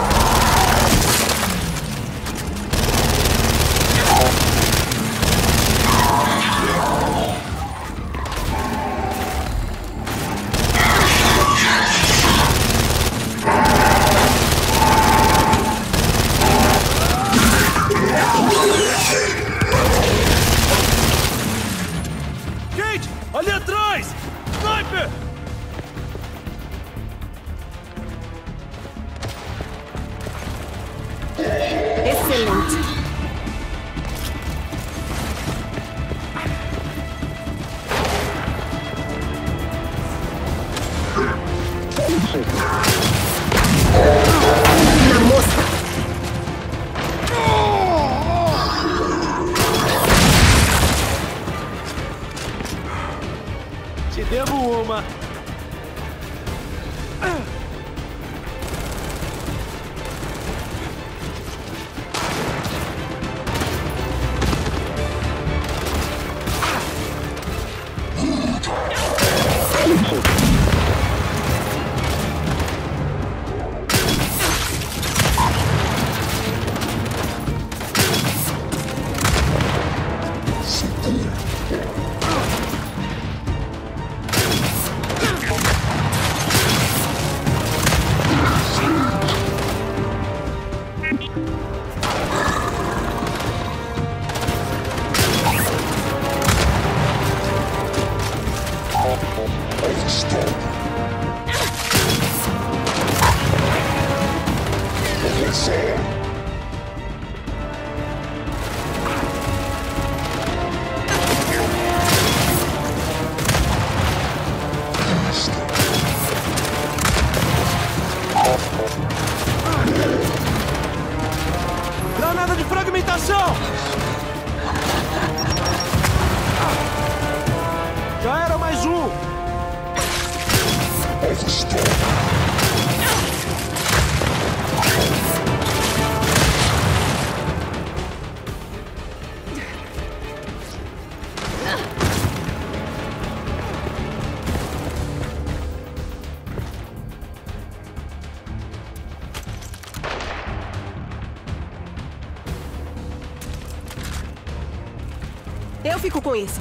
Fico com isso.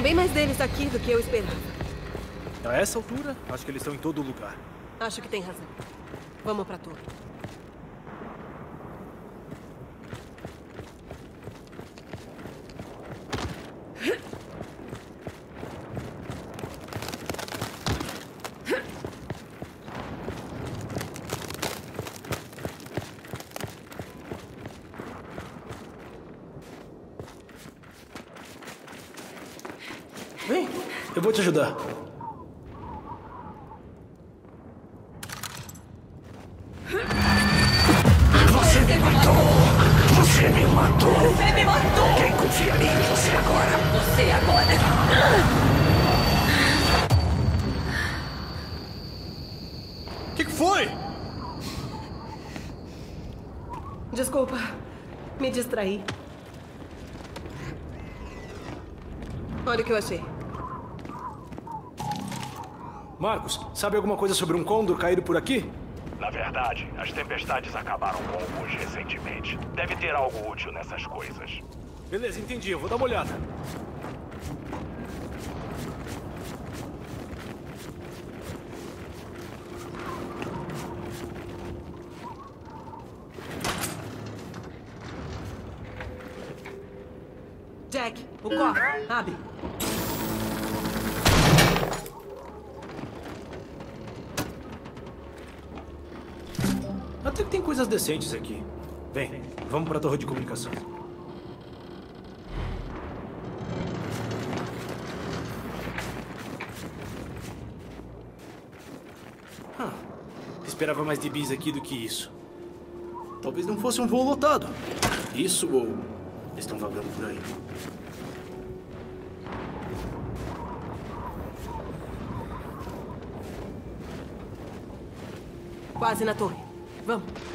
Tinha bem mais deles aqui do que eu esperava. A essa altura, acho que eles estão em todo lugar. Acho que tem razão. Vamos pra torre. Vem, eu vou te ajudar. Você me matou! Você me matou! Você me matou! Quem confiaria em você agora? Você agora! O que, que foi? Desculpa. Me distraí. Olha o que eu achei. Marcos, sabe alguma coisa sobre um condor caído por aqui? Na verdade, as tempestades acabaram com alguns recentemente. Deve ter algo útil nessas coisas. Beleza, entendi. Eu vou dar uma olhada. Decentes aqui. Vem, vamos pra torre de comunicação. Ah, esperava mais de bis aqui do que isso. Talvez não fosse um voo lotado. Isso ou estão vagando por aí. Quase na torre. Vamos.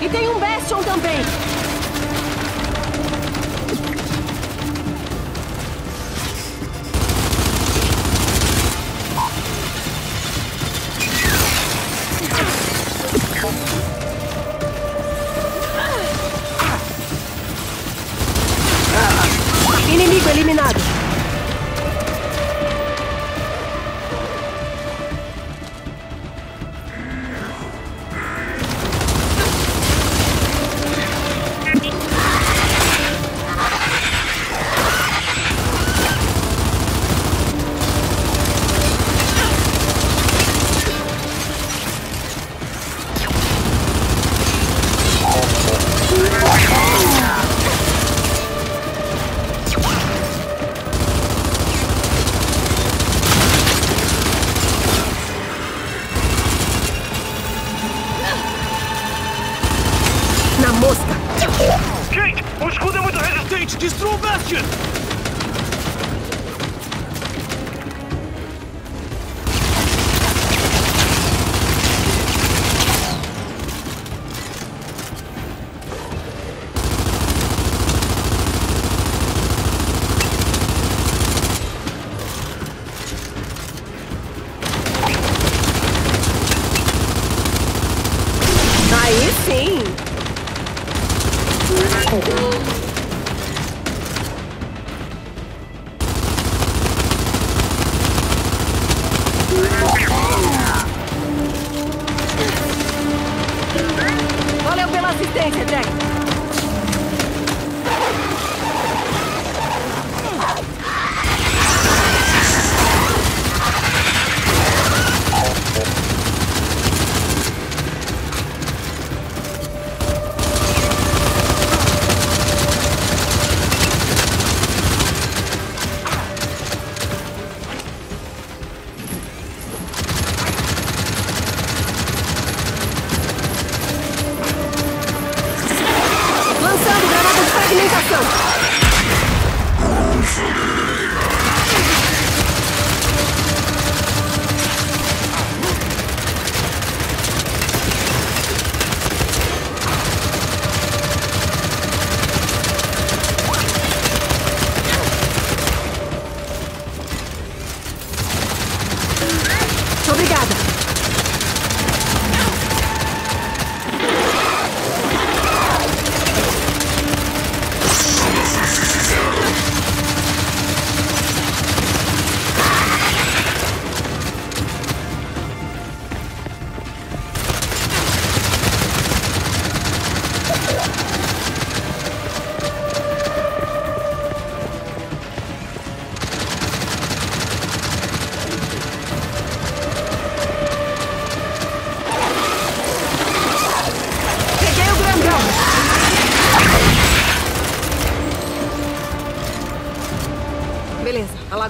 E tem um Bastion também.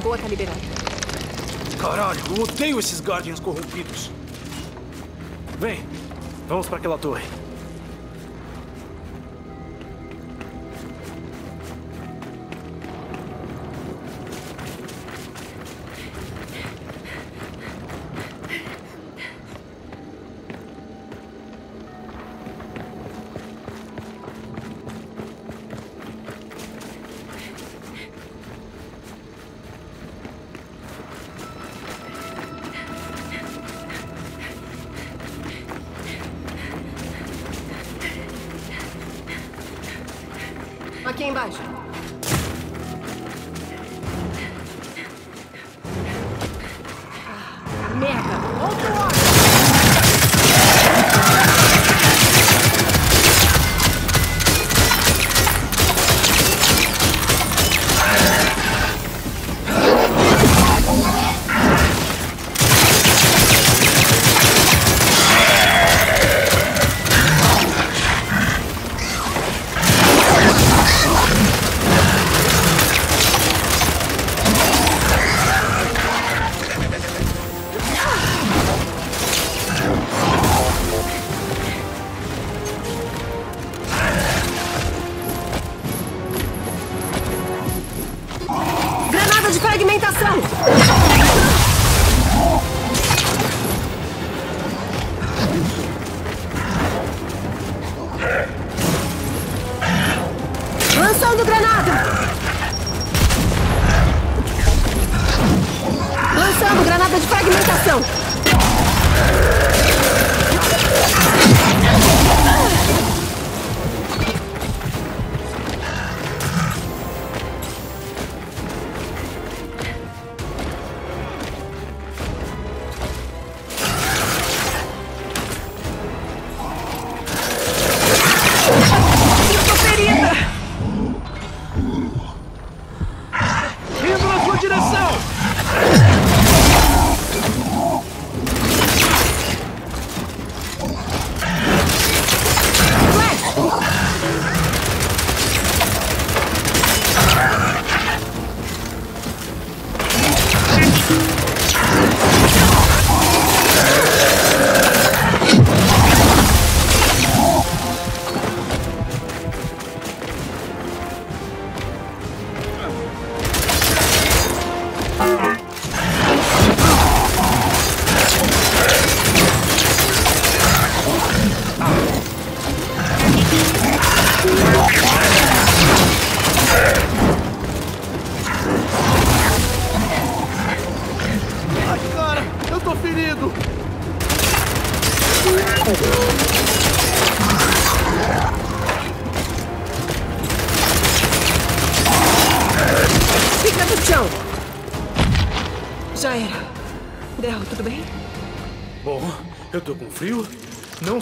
Lagoa tá liberada. Caralho, eu odeio esses Guardians corrompidos. Vem, vamos para aquela torre.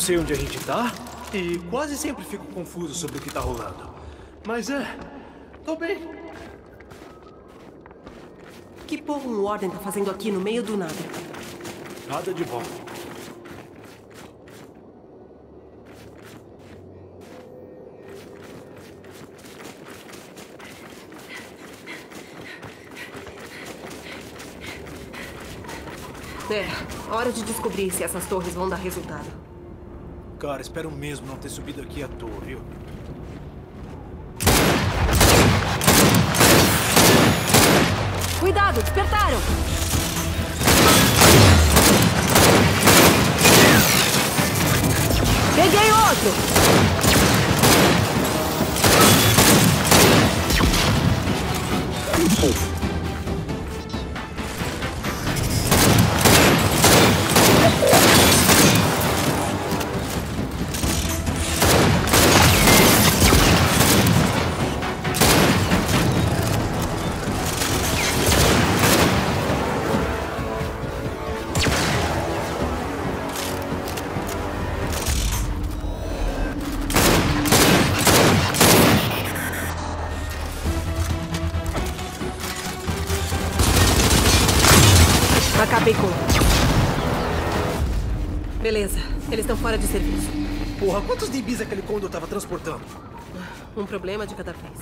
Sei onde a gente tá e quase sempre fico confuso sobre o que tá rolando. Mas é, tô bem. Que porra um Warden tá fazendo aqui no meio do nada? Nada de bom. É, hora de descobrir se essas torres vão dar resultado. Cara, espero mesmo não ter subido aqui à toa, viu? Cuidado, despertaram! Peguei outro! Fora de serviço. Porra, quantos DBs aquele Condor tava transportando? Um problema de cada vez.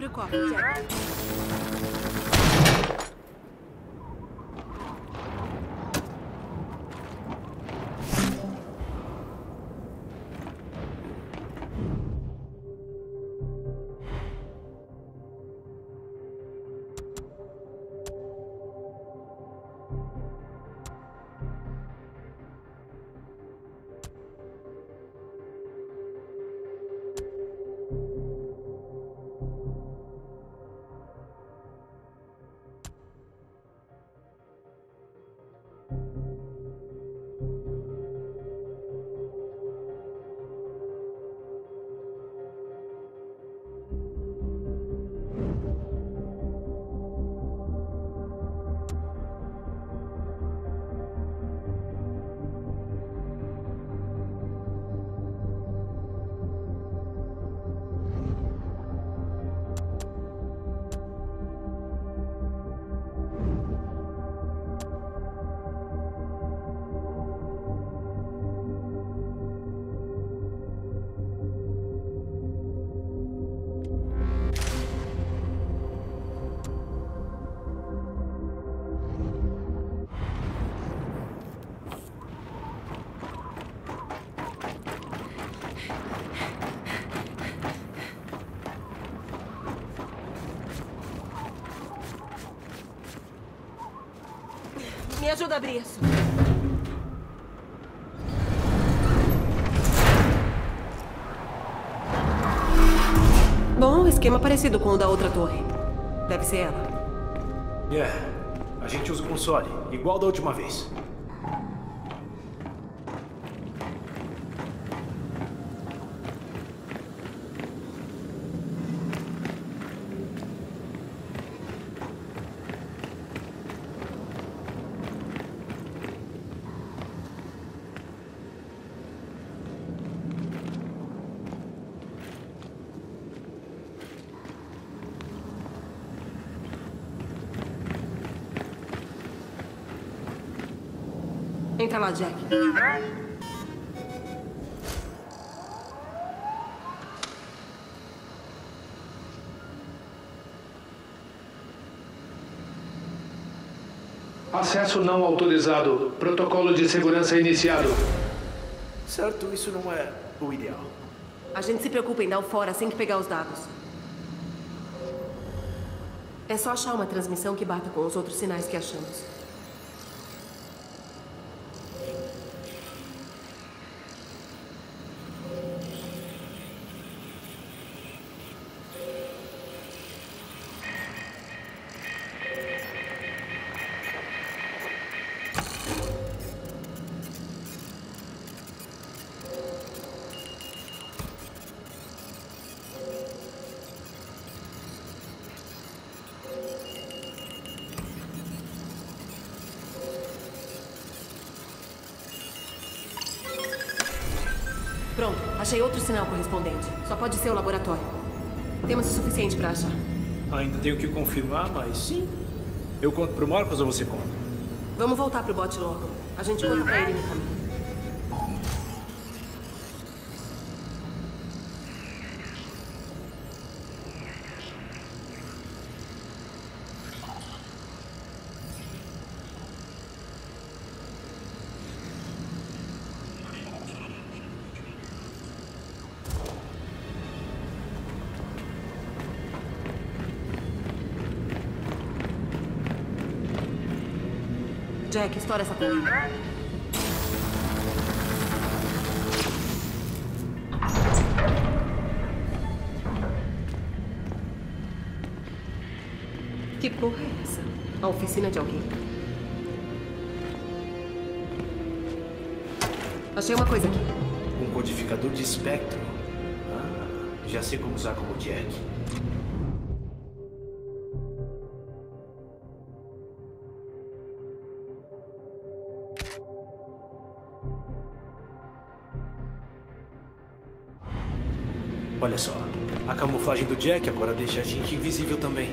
Abre o cofre, Jack. Me ajuda a abrir isso. Bom, esquema parecido com o da outra torre. Deve ser ela. É, a gente usa o console, igual da última vez. Entra lá, Jack. Acesso não autorizado. Protocolo de segurança iniciado. Certo, isso não é o ideal. A gente se preocupa em dar o fora assim que pegar os dados. É só achar uma transmissão que bata com os outros sinais que achamos. Achei outro sinal correspondente. Só pode ser o laboratório. Temos o suficiente para achar. Ainda tenho que confirmar, mas sim. Eu conto pro Marcos ou você conta? Vamos voltar pro bote logo. A gente conta pra ele no caminho. Jack, estoura essa porra. Que porra é essa? A oficina de alguém? Achei uma coisa aqui. Um codificador de espectro. Ah, já sei como usar como Jack. Olha só, a camuflagem do Jack agora deixa a gente invisível também.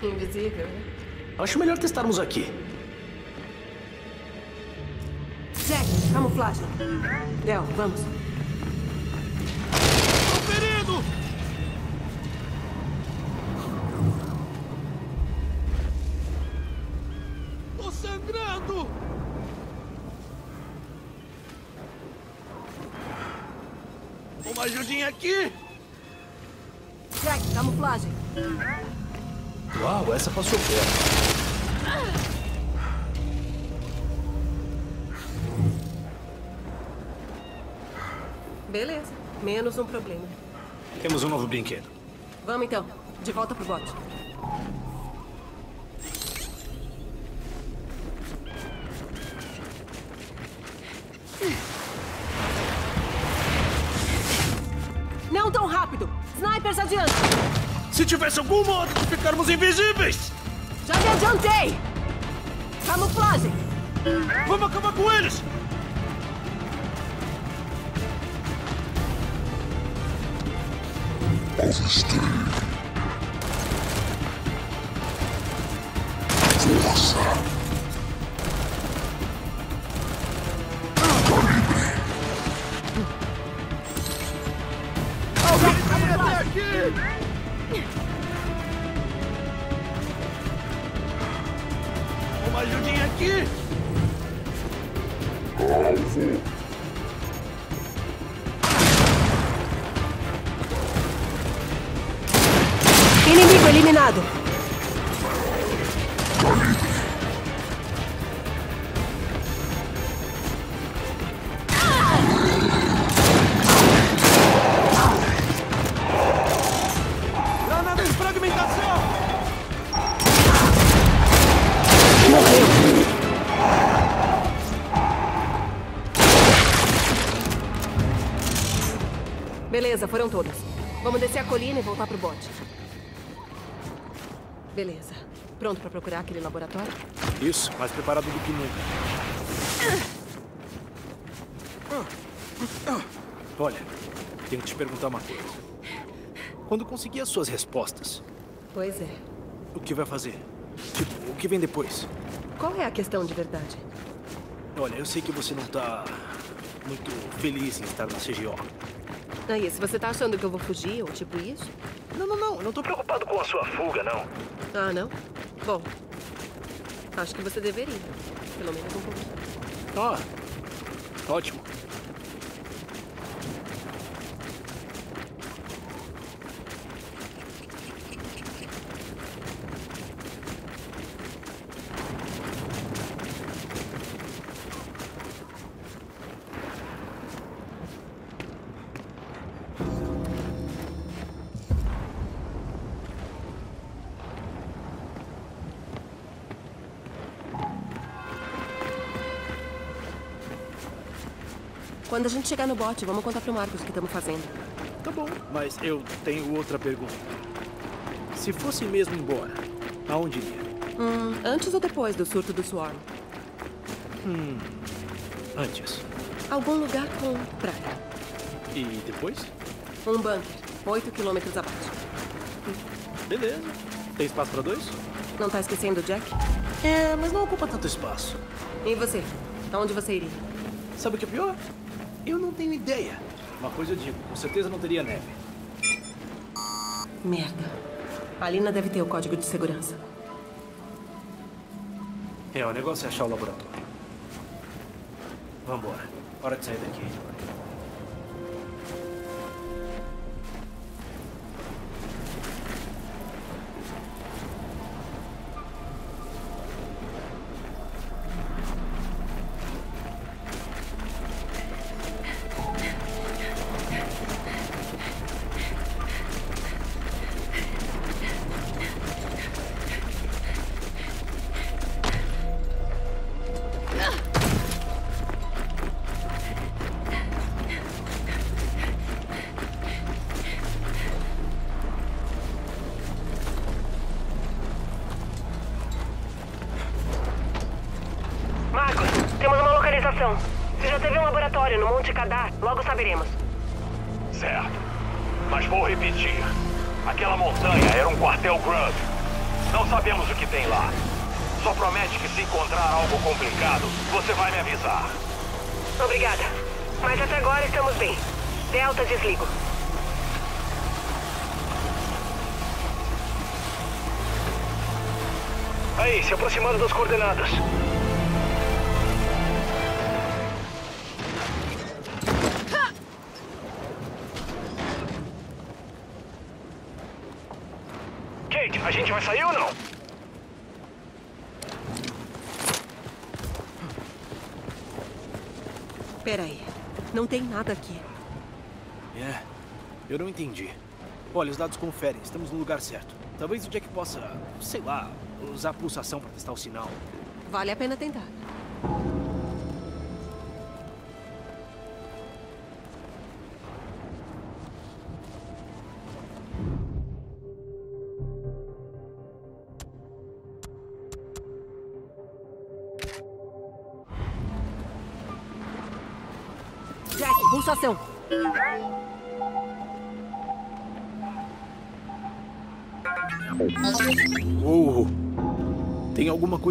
Invisível, né? Acho melhor testarmos aqui. Jack, camuflagem. Del, vamos. Aqui! Jack, camuflagem. Uau, essa passou perto. Beleza. Menos um problema. Temos um novo brinquedo. Vamos então. De volta pro bote. Se tivesse algum modo de ficarmos invisíveis! Já me adiantei! Camuflagem! Vamos acabar com eles! Uma foram todos. Vamos descer a colina e voltar pro bote. Beleza. Pronto pra procurar aquele laboratório? Isso, mais preparado do que nunca. Olha, tenho que te perguntar uma coisa. Quando conseguir as suas respostas, Pois é. o que vai fazer? Tipo, o que vem depois? Qual é a questão de verdade? Olha, eu sei que você não tá muito feliz em estar na CGO. Aí, se você tá achando que eu vou fugir ou tipo isso? Não, não, não. Não tô preocupado com a sua fuga, não. Ah, não? Bom, acho que você deveria. Pelo menos um pouco. Ah, ótimo. Quando a gente chegar no bote, vamos contar pro Marcos o que estamos fazendo. Tá bom, mas eu tenho outra pergunta. Se fosse mesmo embora, aonde iria? Hum, antes ou depois do surto do Swarm? Antes. Algum lugar com praia. E depois? Um bunker, 8 quilômetros abaixo. Beleza. Tem espaço pra dois? Não tá esquecendo o Jack? É, mas não ocupa tanto espaço. E você? Aonde você iria? Sabe o que é pior? Eu não tenho ideia. Uma coisa eu digo, com certeza não teria neve. Merda. A Lina deve ter o código de segurança. É, o negócio é achar o laboratório. Vambora. Hora de sair daqui. Localização. Se já teve um laboratório no Monte Kadar, logo saberemos. Certo. Mas vou repetir. Aquela montanha era um quartel Grunt. Não sabemos o que tem lá. Só promete que se encontrar algo complicado, você vai me avisar. Obrigada. Mas até agora estamos bem. Delta, desligo. Aí, se aproximando das coordenadas. Sair ou não? Peraí. Não tem nada aqui. É, eu não entendi. Olha, os dados conferem, estamos no lugar certo. Talvez o Jack possa, sei lá, usar a pulsação para testar o sinal. Vale a pena tentar.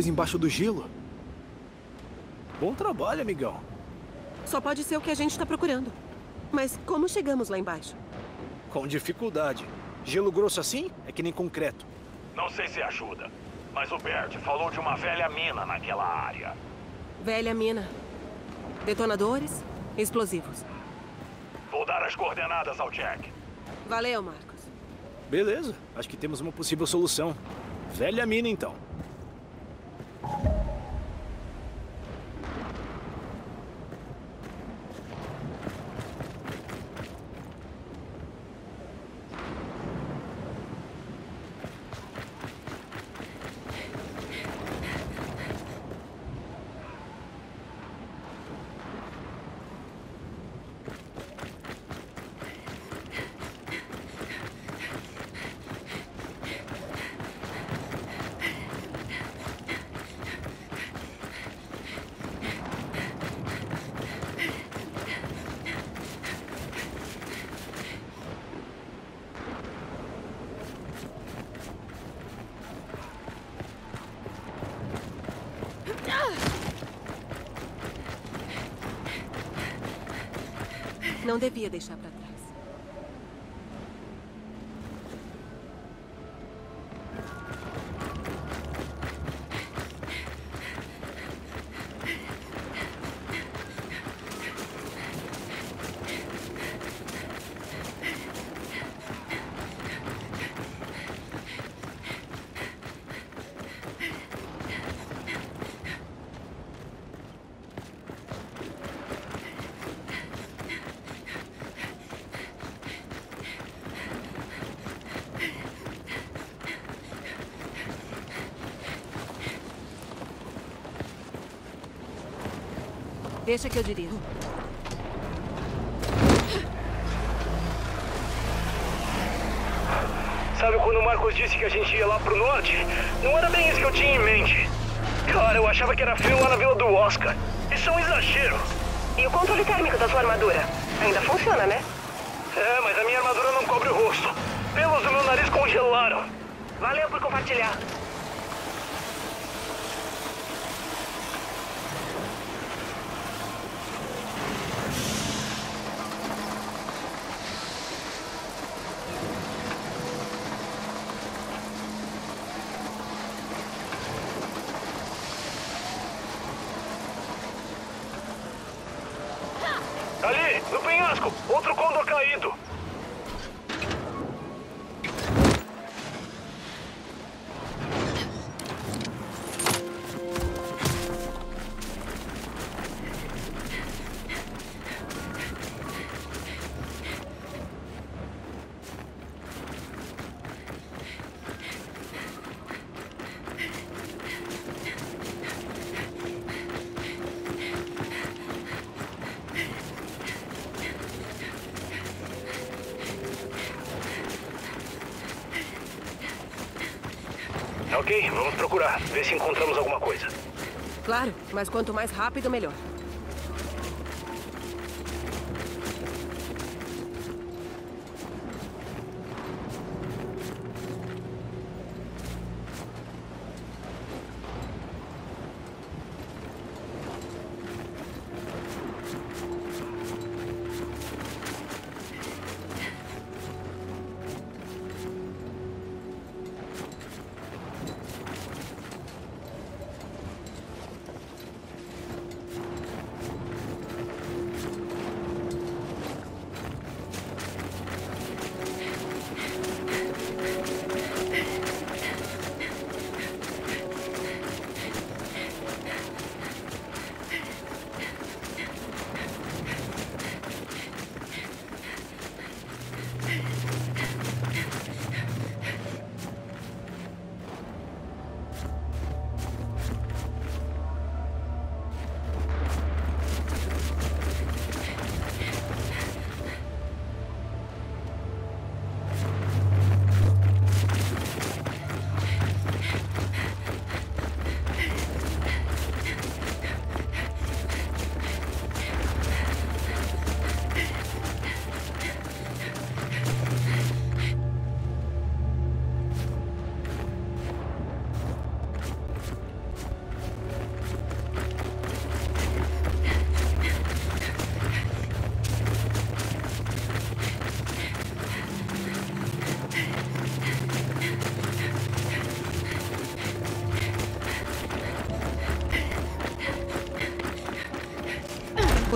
Embaixo do gelo? Bom trabalho, amigão. Só pode ser o que a gente está procurando. Mas como chegamos lá embaixo? Com dificuldade. Gelo grosso assim é que nem concreto. Não sei se ajuda, mas o Bert falou de uma velha mina naquela área. Velha mina. Detonadores, explosivos. Vou dar as coordenadas ao Jack. Valeu, Marcos. Beleza, acho que temos uma possível solução. Velha mina, então. you devia deixar pra trás. Deixa que eu dirijo. Sabe quando o Marcos disse que a gente ia lá pro norte? Não era bem isso que eu tinha em mente. Cara, eu achava que era frio lá na vila do Oscar. Isso é um exagero. E o controle térmico da sua armadura? Ainda funciona, né? É, mas a minha armadura não cobre o rosto. Pelos do meu nariz congelaram. Valeu por compartilhar. Mas quanto mais rápido, melhor.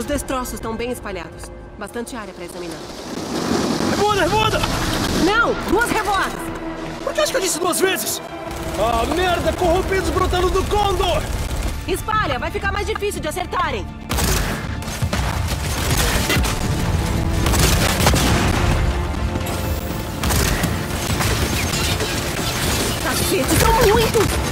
Os destroços estão bem espalhados. Bastante área para examinar. Revoada, revoada! Não! Duas revoadas! Por que acho que eu disse duas vezes? Ah, merda! Corrompidos brotando do Condor! Espalha! Vai ficar mais difícil de acertarem! Cacete, são muitos!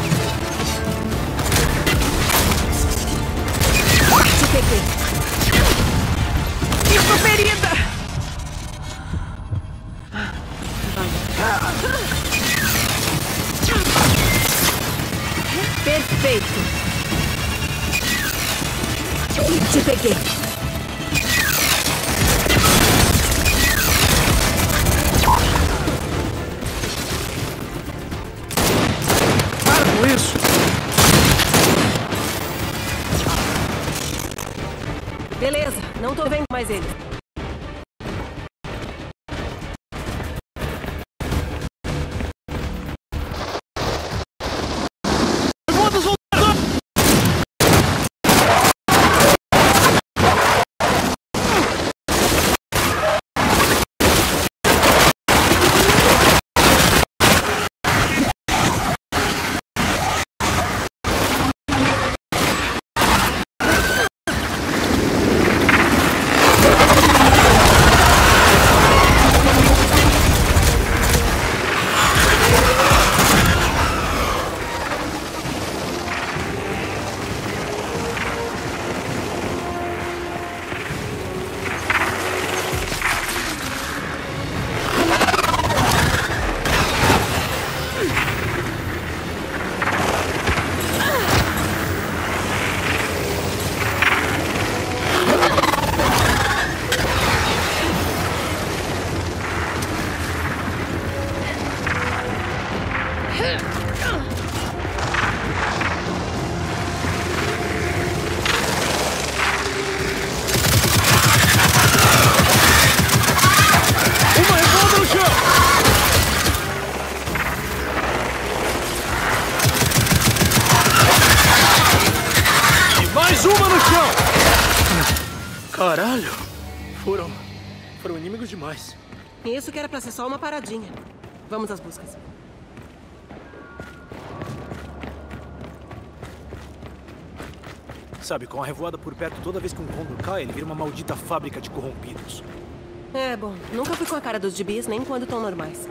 Caralho! Foram. foram inimigos demais. Isso que era pra ser só uma paradinha. Vamos às buscas. Sabe, com a revoada por perto, toda vez que um condor cai, ele vira uma maldita fábrica de corrompidos. É, bom, nunca fui com a cara dos gibis, nem quando estão normais.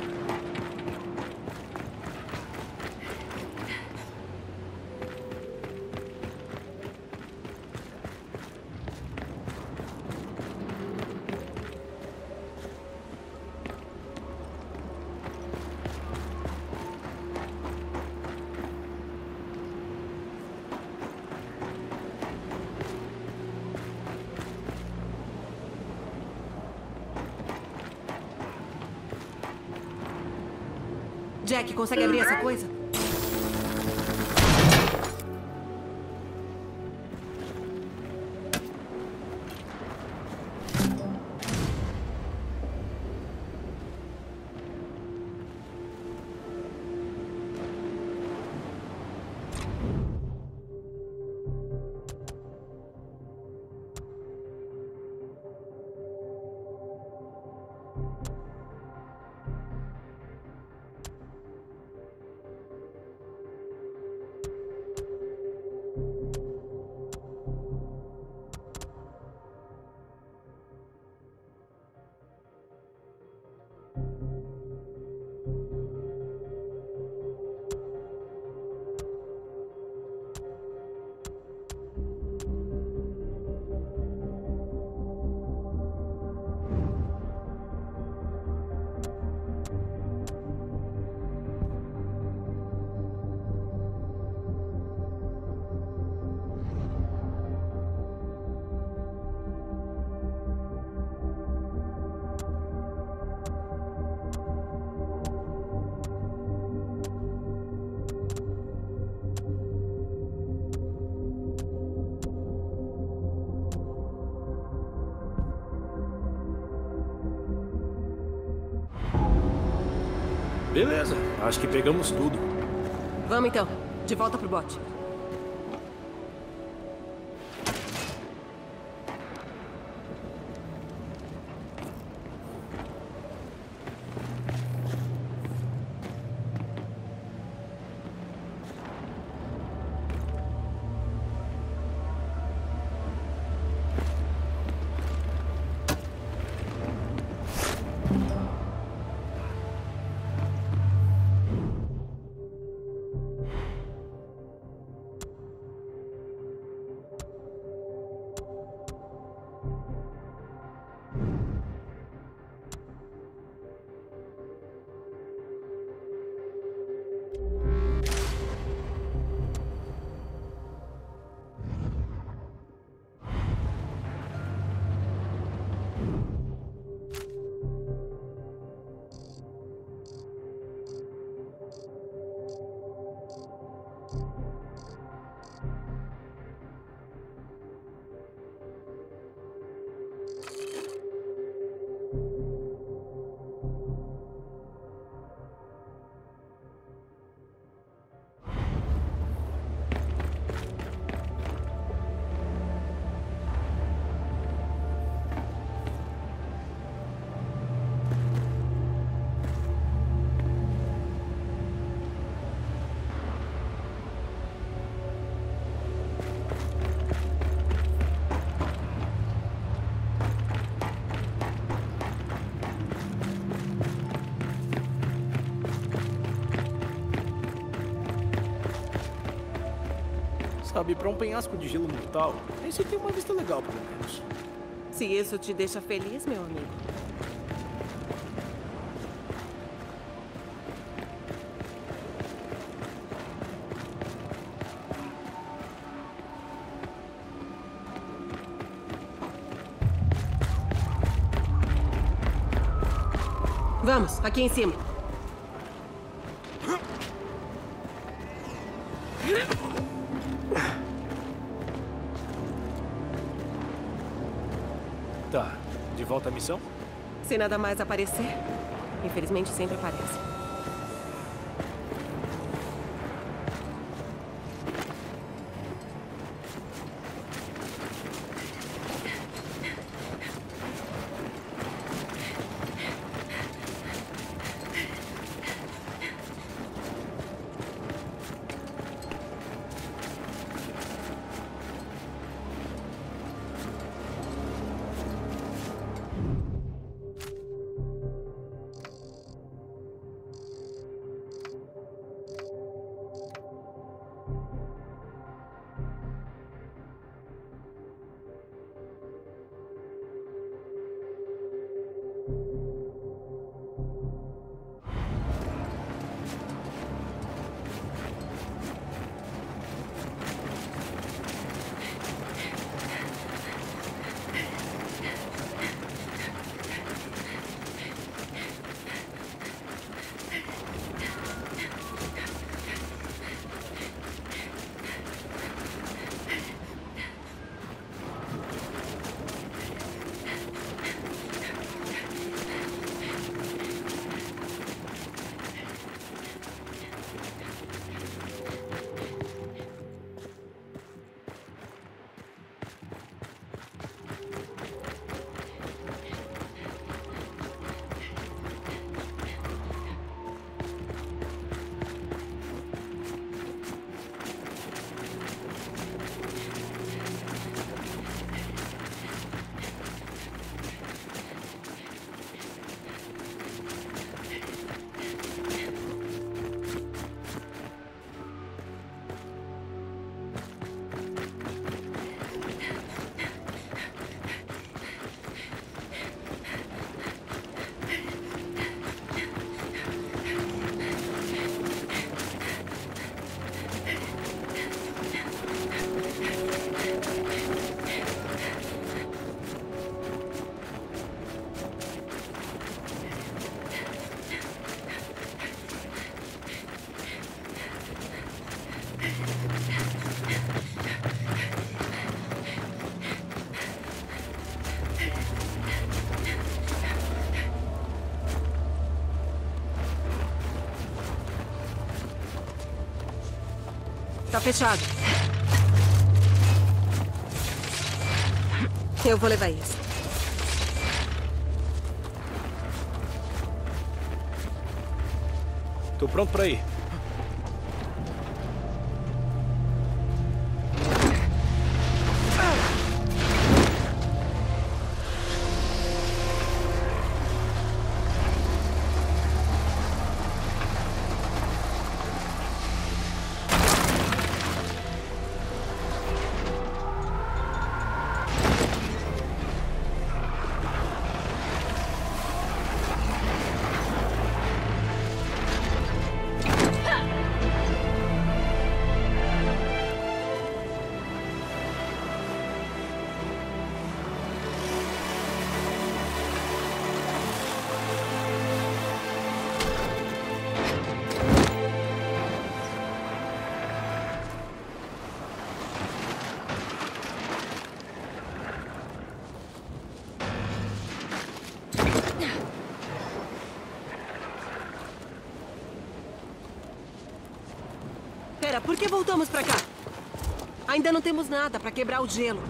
Acho que pegamos tudo. Vamos então. De volta pro bote. Sabe, pra um penhasco de gelo mortal, esse tem uma vista legal, pelo menos. Se isso te deixa feliz, meu amigo. Vamos, aqui em cima. Se nada mais aparecer, infelizmente sempre aparece. Tá fechado. Eu vou levar isso. Tô pronto pra ir. Por que voltamos pra cá? Ainda não temos nada pra quebrar o gelo.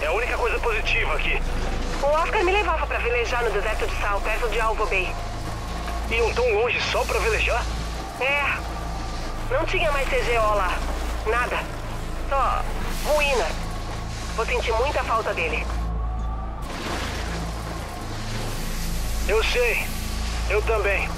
É a única coisa positiva aqui. O Oscar me levava pra velejar no deserto de sal, perto de Alvo Bay. Iam tão longe só pra velejar? É. Não tinha mais CGO lá. Nada. Só ruínas. Vou sentir muita falta dele. Eu sei. Eu também.